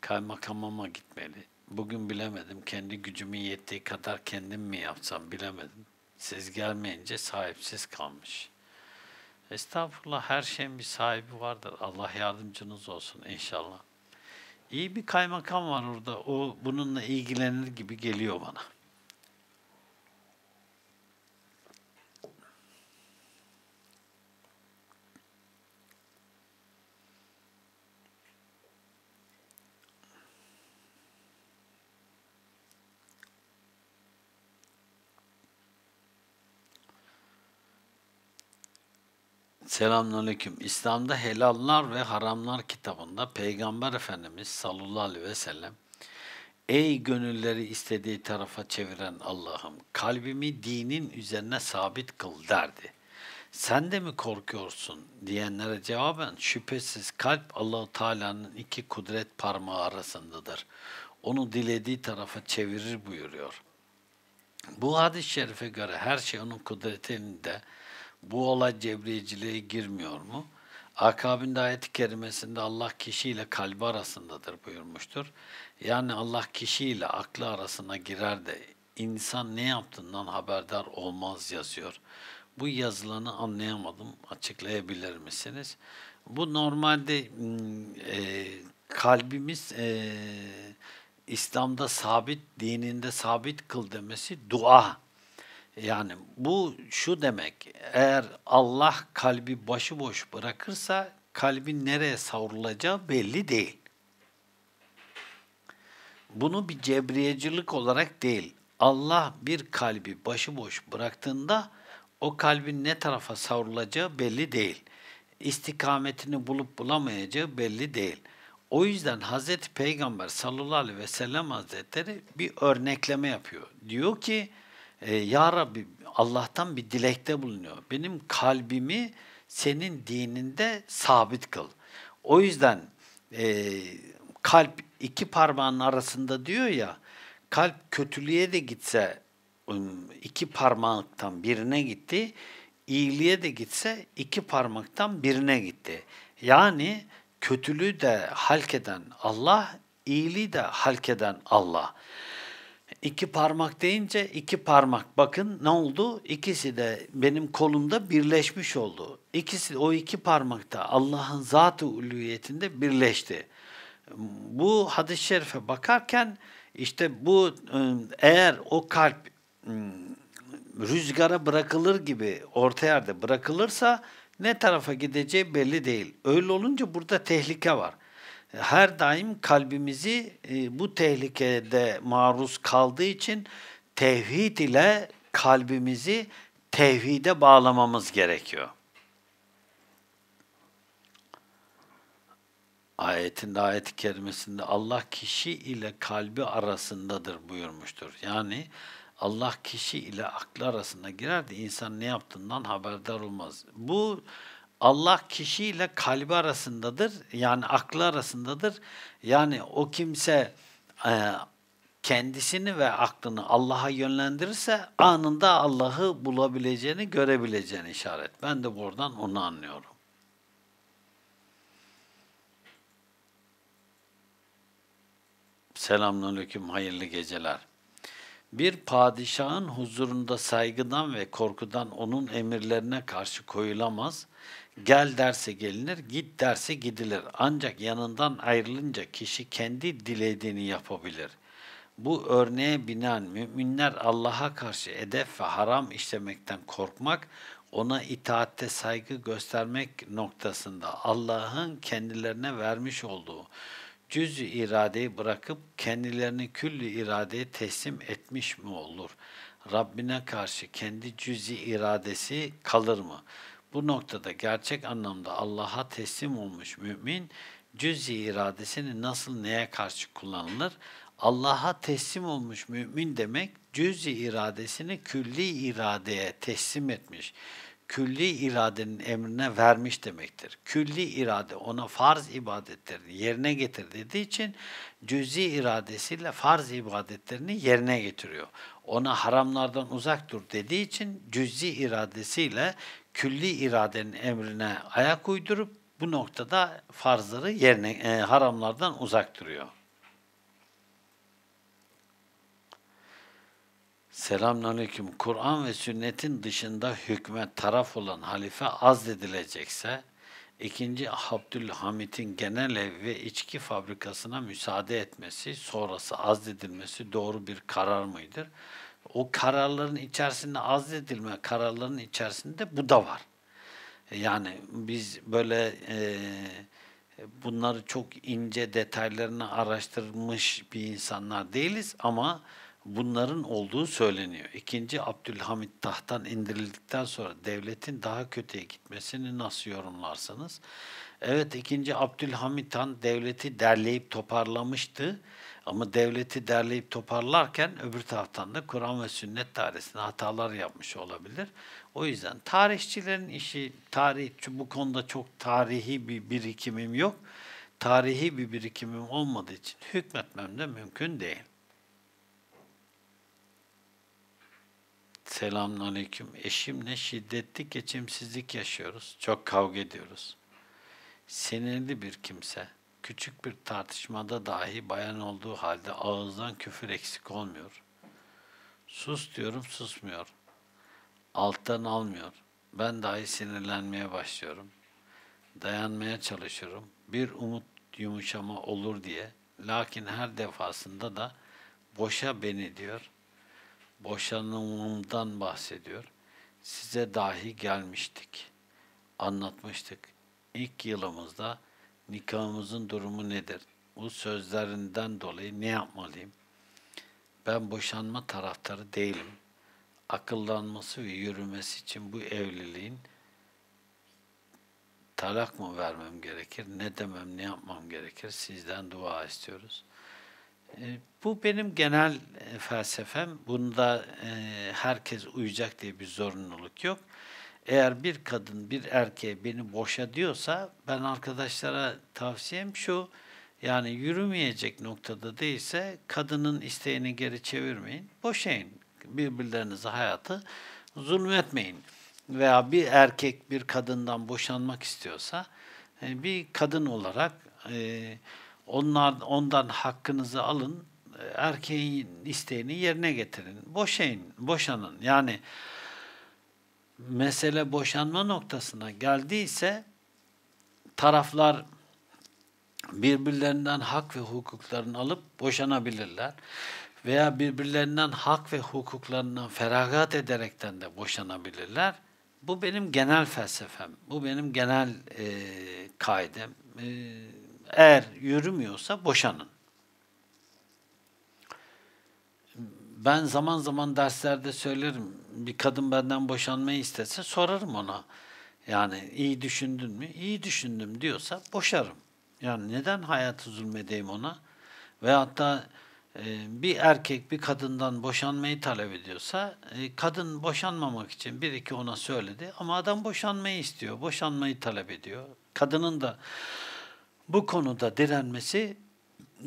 Kaymakama mı gitmeli? Bugün bilemedim. Kendi gücümün yettiği kadar kendim mi yapsam bilemedim. Siz gelmeyince sahipsiz kalmış. Estağfurullah her şeyin bir sahibi vardır. Allah yardımcınız olsun inşallah. İyi bir kaymakam var orada. O bununla ilgilenir gibi geliyor bana. Selamünaleyküm. İslam'da helallar ve haramlar kitabında Peygamber Efendimiz sallallahu aleyhi ve sellem Ey gönülleri istediği tarafa çeviren Allah'ım kalbimi dinin üzerine sabit kıl derdi. Sen de mi korkuyorsun diyenlere cevaben şüphesiz kalp Allahu Teala'nın iki kudret parmağı arasındadır. Onu dilediği tarafa çevirir buyuruyor. Bu hadis-i şerife göre her şey onun kudretinde bu olay cebriyeciliğe girmiyor mu? Akabinde ayet-i kerimesinde Allah kişiyle kalbi arasındadır buyurmuştur. Yani Allah kişiyle aklı arasına girer de insan ne yaptığından haberdar olmaz yazıyor. Bu yazılanı anlayamadım. Açıklayabilir misiniz? Bu normalde e, kalbimiz e, İslam'da sabit, dininde sabit kıl demesi dua. Yani bu şu demek, eğer Allah kalbi başıboş bırakırsa kalbin nereye savrulacağı belli değil. Bunu bir cebriyecilik olarak değil, Allah bir kalbi başıboş bıraktığında o kalbin ne tarafa savrulacağı belli değil. İstikametini bulup bulamayacağı belli değil. O yüzden Hazreti Peygamber sallallahu aleyhi ve sellem Hazretleri bir örnekleme yapıyor. Diyor ki e, Ya Rabbi Allah'tan bir dilekte bulunuyor. Benim kalbimi senin dininde sabit kıl. O yüzden e, kalp iki parmağın arasında diyor ya kalp kötülüğe de gitse iki parmaktan birine gitti. İyiliğe de gitse iki parmaktan birine gitti. Yani kötülüğü de halkeden Allah, iyiliği de halkeden Allah. İki parmak deyince iki parmak. Bakın ne oldu? İkisi de benim kolumda birleşmiş oldu. İkisi o iki parmakta Allah'ın zat-ı uluyetinde birleşti. Bu hadis-i şerife bakarken işte bu ıı, eğer o kalp ıı, rüzgara bırakılır gibi orta yerde bırakılırsa ne tarafa gideceği belli değil. Öyle olunca burada tehlike var. Her daim kalbimizi ıı, bu tehlikede maruz kaldığı için tevhid ile kalbimizi tevhide bağlamamız gerekiyor. ayetinde ayet-i kerimesinde Allah kişi ile kalbi arasındadır buyurmuştur. Yani Allah kişi ile aklı arasında girer de insan ne yaptığından haberdar olmaz. Bu Allah kişi ile kalbi arasındadır. Yani aklı arasındadır. Yani o kimse e, kendisini ve aklını Allah'a yönlendirirse anında Allah'ı bulabileceğini, görebileceğini işaret. Ben de buradan onu anlıyorum. Selamünaleyküm, hayırlı geceler. Bir padişahın huzurunda saygıdan ve korkudan onun emirlerine karşı koyulamaz. Gel derse gelinir, git derse gidilir. Ancak yanından ayrılınca kişi kendi dilediğini yapabilir. Bu örneğe binaen müminler Allah'a karşı edep ve haram işlemekten korkmak, ona itaatte saygı göstermek noktasında Allah'ın kendilerine vermiş olduğu cüz-i iradeyi bırakıp kendilerini küllü iradeye teslim etmiş mi olur? Rabbine karşı kendi cüz-i iradesi kalır mı? Bu noktada gerçek anlamda Allah'a teslim olmuş mümin, cüz-i iradesini nasıl neye karşı kullanılır? Allah'a teslim olmuş mümin demek, cüz-i iradesini külli iradeye teslim etmiş külli iradenin emrine vermiş demektir. Külli irade ona farz ibadetlerini yerine getir dediği için cüzi iradesiyle farz ibadetlerini yerine getiriyor. Ona haramlardan uzak dur dediği için cüzi iradesiyle külli iradenin emrine ayak uydurup bu noktada farzları yerine e, haramlardan uzak duruyor. Selamünaleyküm. Kur'an ve sünnetin dışında hükme taraf olan halife azledilecekse, ikinci Abdülhamit'in genel ev ve içki fabrikasına müsaade etmesi, sonrası azledilmesi doğru bir karar mıdır? O kararların içerisinde azledilme kararların içerisinde bu da var. Yani biz böyle e, bunları çok ince detaylarını araştırmış bir insanlar değiliz ama bunların olduğu söyleniyor. İkinci Abdülhamit tahttan indirildikten sonra devletin daha kötüye gitmesini nasıl yorumlarsınız? Evet ikinci Abdülhamit Han devleti derleyip toparlamıştı Ama devleti derleyip toparlarken öbür taraftan da Kur'an ve sünnet dairesinde hatalar yapmış olabilir. O yüzden tarihçilerin işi, tarih bu konuda çok tarihi bir birikimim yok. Tarihi bir birikimim olmadığı için hükmetmem de mümkün değil. Selamünaleyküm. Eşimle şiddetli geçimsizlik yaşıyoruz. Çok kavga ediyoruz. Sinirli bir kimse. Küçük bir tartışmada dahi bayan olduğu halde ağızdan küfür eksik olmuyor. Sus diyorum susmuyor. Alttan almıyor. Ben dahi sinirlenmeye başlıyorum. Dayanmaya çalışıyorum. Bir umut yumuşama olur diye. Lakin her defasında da boşa beni diyor boşanımımdan bahsediyor. Size dahi gelmiştik. Anlatmıştık. İlk yılımızda nikahımızın durumu nedir? Bu sözlerinden dolayı ne yapmalıyım? Ben boşanma taraftarı değilim. Akıllanması ve yürümesi için bu evliliğin talak mı vermem gerekir, ne demem, ne yapmam gerekir? Sizden dua istiyoruz. E, bu benim genel e, felsefem. Bunda e, herkes uyacak diye bir zorunluluk yok. Eğer bir kadın bir erkeğe beni boşa diyorsa ben arkadaşlara tavsiyem şu. Yani yürümeyecek noktada değilse kadının isteğini geri çevirmeyin. Boşayın. Birbirlerinize hayatı zulmetmeyin. Veya bir erkek bir kadından boşanmak istiyorsa bir kadın olarak onlar ondan hakkınızı alın, erkeğin isteğini yerine getirin. Boşayın, boşanın. Yani mesele boşanma noktasına geldiyse taraflar birbirlerinden hak ve hukuklarını alıp boşanabilirler. Veya birbirlerinden hak ve hukuklarından feragat ederekten de boşanabilirler. Bu benim genel felsefem. Bu benim genel e, kaidem. E, eğer yürümüyorsa boşanın. Ben zaman zaman derslerde söylerim. Bir kadın benden boşanmayı istese sorarım ona. Yani iyi düşündün mü? İyi düşündüm diyorsa boşarım. Yani neden hayatı zulmedeyim ona? Ve hatta e, bir erkek bir kadından boşanmayı talep ediyorsa e, kadın boşanmamak için bir iki ona söyledi ama adam boşanmayı istiyor, boşanmayı talep ediyor. Kadının da bu konuda direnmesi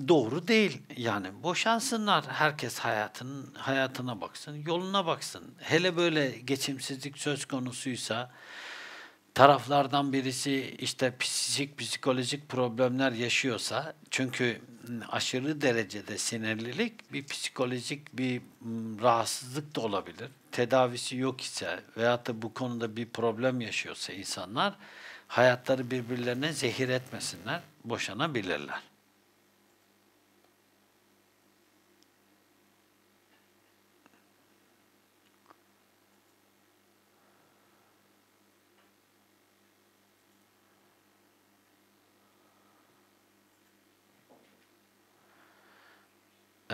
doğru değil. Yani boşansınlar. Herkes hayatının hayatına baksın, yoluna baksın. Hele böyle geçimsizlik söz konusuysa taraflardan birisi işte psikik psikolojik problemler yaşıyorsa çünkü aşırı derecede sinirlilik bir psikolojik bir rahatsızlık da olabilir. Tedavisi yok ise veyahut da bu konuda bir problem yaşıyorsa insanlar hayatları birbirlerine zehir etmesinler, boşanabilirler.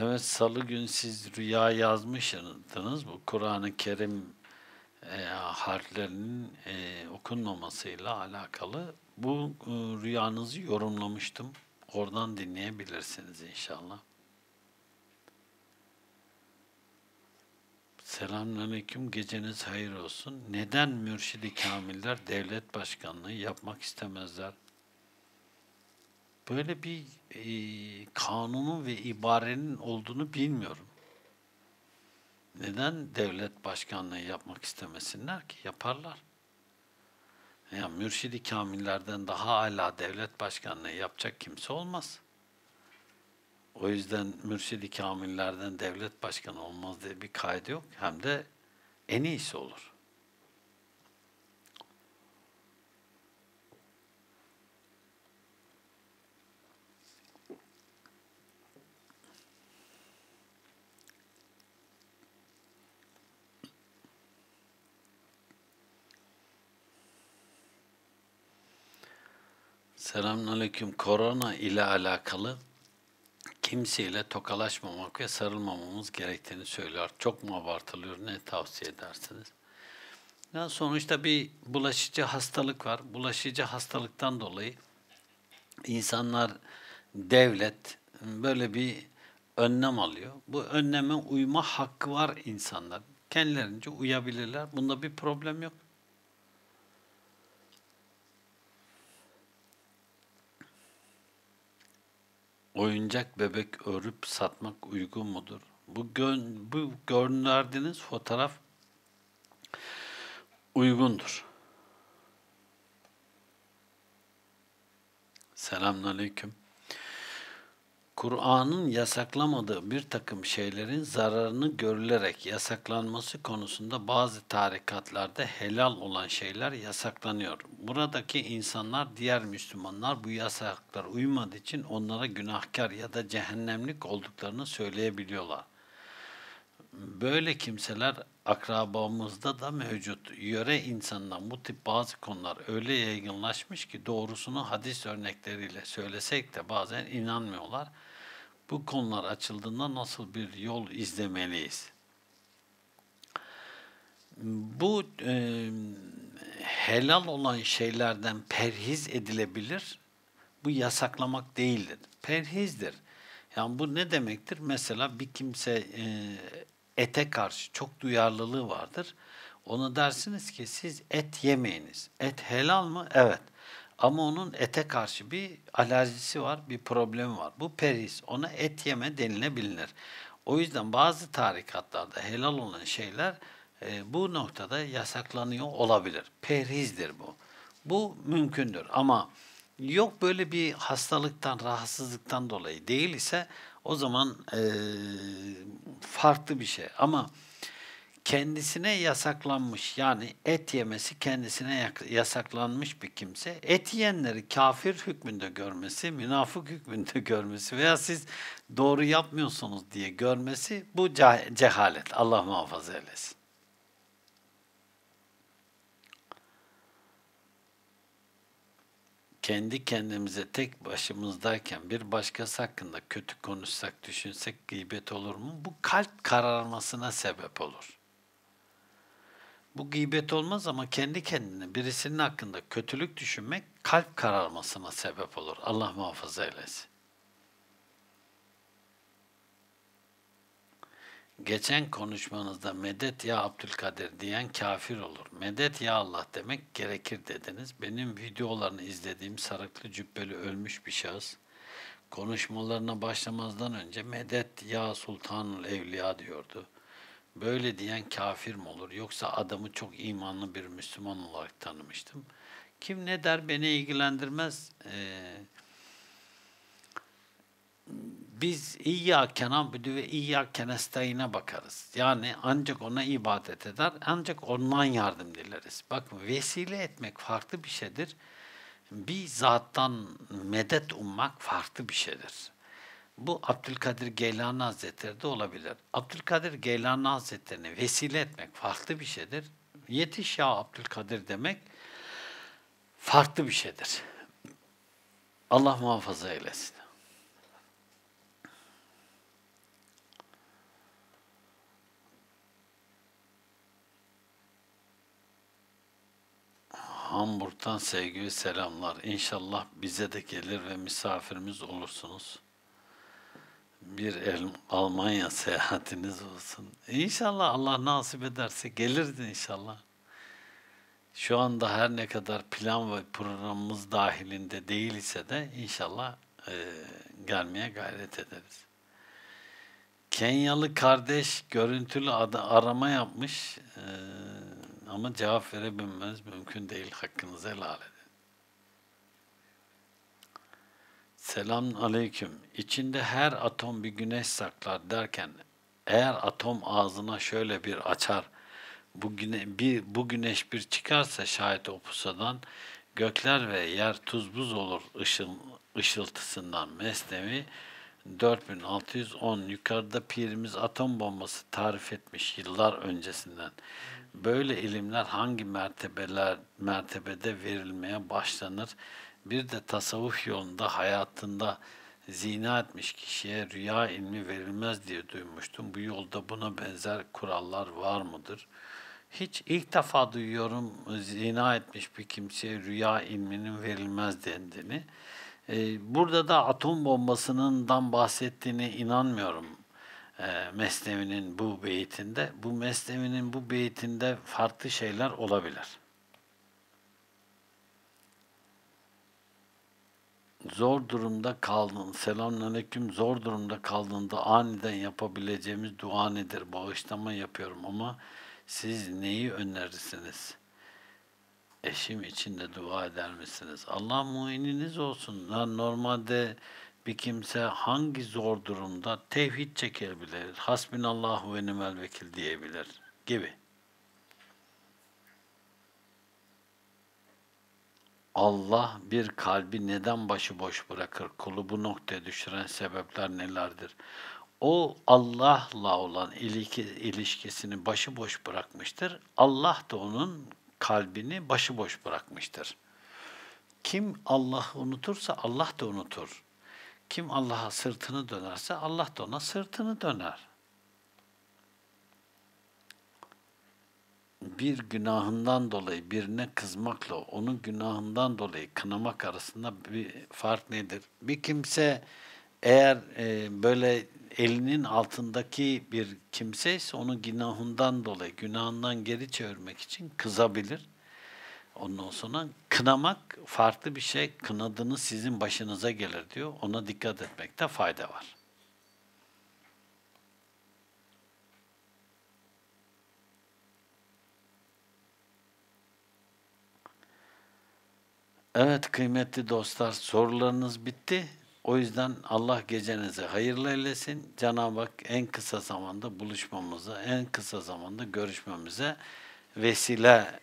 Evet, salı gün siz rüya yazmışsınız. Bu Kur'an-ı Kerim e, harflerinin e, okunmamasıyla alakalı bu e, rüyanızı yorumlamıştım. Oradan dinleyebilirsiniz inşallah. Selamünaleyküm, geceniz hayır olsun. Neden mürşidi kamiller devlet başkanlığı yapmak istemezler? Böyle bir e, kanunun ve ibarenin olduğunu bilmiyorum. Neden devlet başkanlığı yapmak istemesinler ki? Yaparlar. Yani mürşidi kamillerden daha hala devlet başkanlığı yapacak kimse olmaz. O yüzden mürşidi kamillerden devlet başkanı olmaz diye bir kaydı yok. Hem de en iyisi olur. Selamünaleyküm. Korona ile alakalı kimseyle tokalaşmamak ve sarılmamamız gerektiğini söylüyor. Çok mu abartılıyor? Ne tavsiye edersiniz? Ya sonuçta bir bulaşıcı hastalık var. Bulaşıcı hastalıktan dolayı insanlar, devlet böyle bir önlem alıyor. Bu önleme uyma hakkı var insanlar. Kendilerince uyabilirler. Bunda bir problem yok. Oyuncak bebek örüp satmak uygun mudur? Bu, gön, bu gönderdiğiniz fotoğraf uygundur. Selamünaleyküm. Kur'an'ın yasaklamadığı bir takım şeylerin zararını görülerek yasaklanması konusunda bazı tarikatlarda helal olan şeyler yasaklanıyor. Buradaki insanlar, diğer Müslümanlar bu yasaklar uymadığı için onlara günahkar ya da cehennemlik olduklarını söyleyebiliyorlar. Böyle kimseler akrabamızda da mevcut. Yöre insandan bu tip bazı konular öyle yaygınlaşmış ki doğrusunu hadis örnekleriyle söylesek de bazen inanmıyorlar. Bu konular açıldığında nasıl bir yol izlemeliyiz? Bu e, helal olan şeylerden perhiz edilebilir. Bu yasaklamak değildir. Perhizdir. Yani bu ne demektir? Mesela bir kimse e, ete karşı çok duyarlılığı vardır. Ona dersiniz ki siz et yemeyiniz. Et helal mı? Evet. Ama onun ete karşı bir alerjisi var, bir problemi var. Bu peris. Ona et yeme denilebilir. O yüzden bazı tarikatlarda helal olan şeyler e, bu noktada yasaklanıyor olabilir. Perhizdir bu. Bu mümkündür ama yok böyle bir hastalıktan, rahatsızlıktan dolayı değil ise o zaman e, farklı bir şey. Ama kendisine yasaklanmış yani et yemesi kendisine yasaklanmış bir kimse et yiyenleri kafir hükmünde görmesi, münafık hükmünde görmesi veya siz doğru yapmıyorsunuz diye görmesi bu cehalet. Allah muhafaza eylesin. Kendi kendimize tek başımızdayken bir başkası hakkında kötü konuşsak, düşünsek gıybet olur mu? Bu kalp kararmasına sebep olur. Bu gıybet olmaz ama kendi kendine birisinin hakkında kötülük düşünmek kalp kararmasına sebep olur. Allah muhafaza eylesin. Geçen konuşmanızda medet ya Abdülkadir diyen kafir olur. Medet ya Allah demek gerekir dediniz. Benim videolarını izlediğim sarıklı cübbeli ölmüş bir şahıs konuşmalarına başlamazdan önce medet ya sultanul evliya diyordu. Böyle diyen kafir mi olur? Yoksa adamı çok imanlı bir Müslüman olarak tanımıştım. Kim ne der beni ilgilendirmez. Ee, biz İyyâke na'budu ve İyyâke nestaîn'e bakarız. Yani ancak ona ibadet eder, ancak ondan yardım dileriz. Bakın vesile etmek farklı bir şeydir. Bir zattan medet ummak farklı bir şeydir. Bu Abdülkadir Geylani Hazretleri de olabilir. Abdülkadir Geylani Hazretleri'ne vesile etmek farklı bir şeydir. Yetiş ya Abdülkadir demek farklı bir şeydir. Allah muhafaza eylesin. Hamburg'dan sevgi selamlar. İnşallah bize de gelir ve misafirimiz olursunuz bir el, Almanya seyahatiniz olsun. İnşallah Allah nasip ederse geliriz inşallah. Şu anda her ne kadar plan ve programımız dahilinde değil ise de inşallah e, gelmeye gayret ederiz. Kenyalı kardeş görüntülü arama yapmış e, ama cevap verebilmemiz mümkün değil. Hakkınızı helal edin. Selam aleyküm. İçinde her atom bir güneş saklar derken eğer atom ağzına şöyle bir açar bu, güne, bir, bu güneş bir çıkarsa şayet o pusadan gökler ve yer tuz buz olur ışıl, ışıltısından Mesnevi 4610 yukarıda pirimiz atom bombası tarif etmiş yıllar öncesinden. Böyle ilimler hangi mertebeler mertebede verilmeye başlanır? Bir de tasavvuf yolunda hayatında zina etmiş kişiye rüya ilmi verilmez diye duymuştum. Bu yolda buna benzer kurallar var mıdır? Hiç ilk defa duyuyorum zina etmiş bir kimseye rüya ilminin verilmez dendiğini. E, burada da atom bombasından bahsettiğine inanmıyorum. E, Mesnevi'nin bu beytinde. Bu Mesnevi'nin bu beytinde farklı şeyler olabilir. zor durumda kaldın. Selamünaleyküm. Zor durumda kaldığında aniden yapabileceğimiz dua nedir? Bağışlama yapıyorum ama siz neyi önerirsiniz? Eşim için de dua eder misiniz? Allah muininiz olsun. Normalde bir kimse hangi zor durumda tevhid çekebilir, hasbinallahu ve nimel vekil diyebilir gibi. Allah bir kalbi neden başıboş bırakır? Kulu bu noktaya düşüren sebepler nelerdir? O Allah'la olan ilişki, ilişkisini başıboş bırakmıştır. Allah da onun kalbini başıboş bırakmıştır. Kim Allah'ı unutursa Allah da unutur. Kim Allah'a sırtını dönerse Allah da ona sırtını döner. bir günahından dolayı birine kızmakla onun günahından dolayı kınamak arasında bir fark nedir? Bir kimse eğer e, böyle elinin altındaki bir kimse ise onu günahından dolayı, günahından geri çevirmek için kızabilir. Ondan sonra kınamak farklı bir şey. Kınadığınız sizin başınıza gelir diyor. Ona dikkat etmekte fayda var. Evet kıymetli dostlar sorularınız bitti. O yüzden Allah gecenizi hayırlı eylesin. Cenab-ı Hak en kısa zamanda buluşmamıza, en kısa zamanda görüşmemize vesile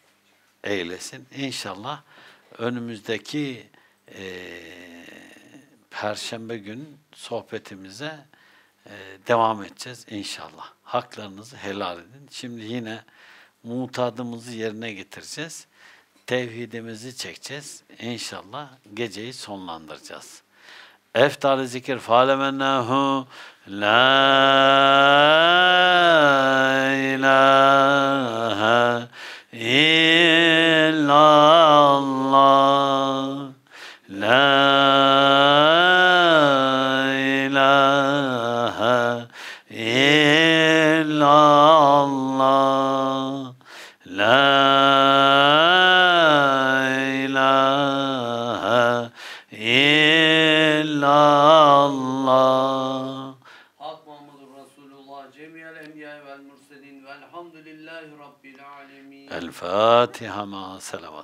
eylesin. İnşallah önümüzdeki e, Perşembe gün sohbetimize e, devam edeceğiz inşallah. Haklarınızı helal edin. Şimdi yine mutadımızı yerine getireceğiz tevhidimizi çekeceğiz. İnşallah geceyi sonlandıracağız. Eftal zikir falemennehu la ilahe illallah la alemin. El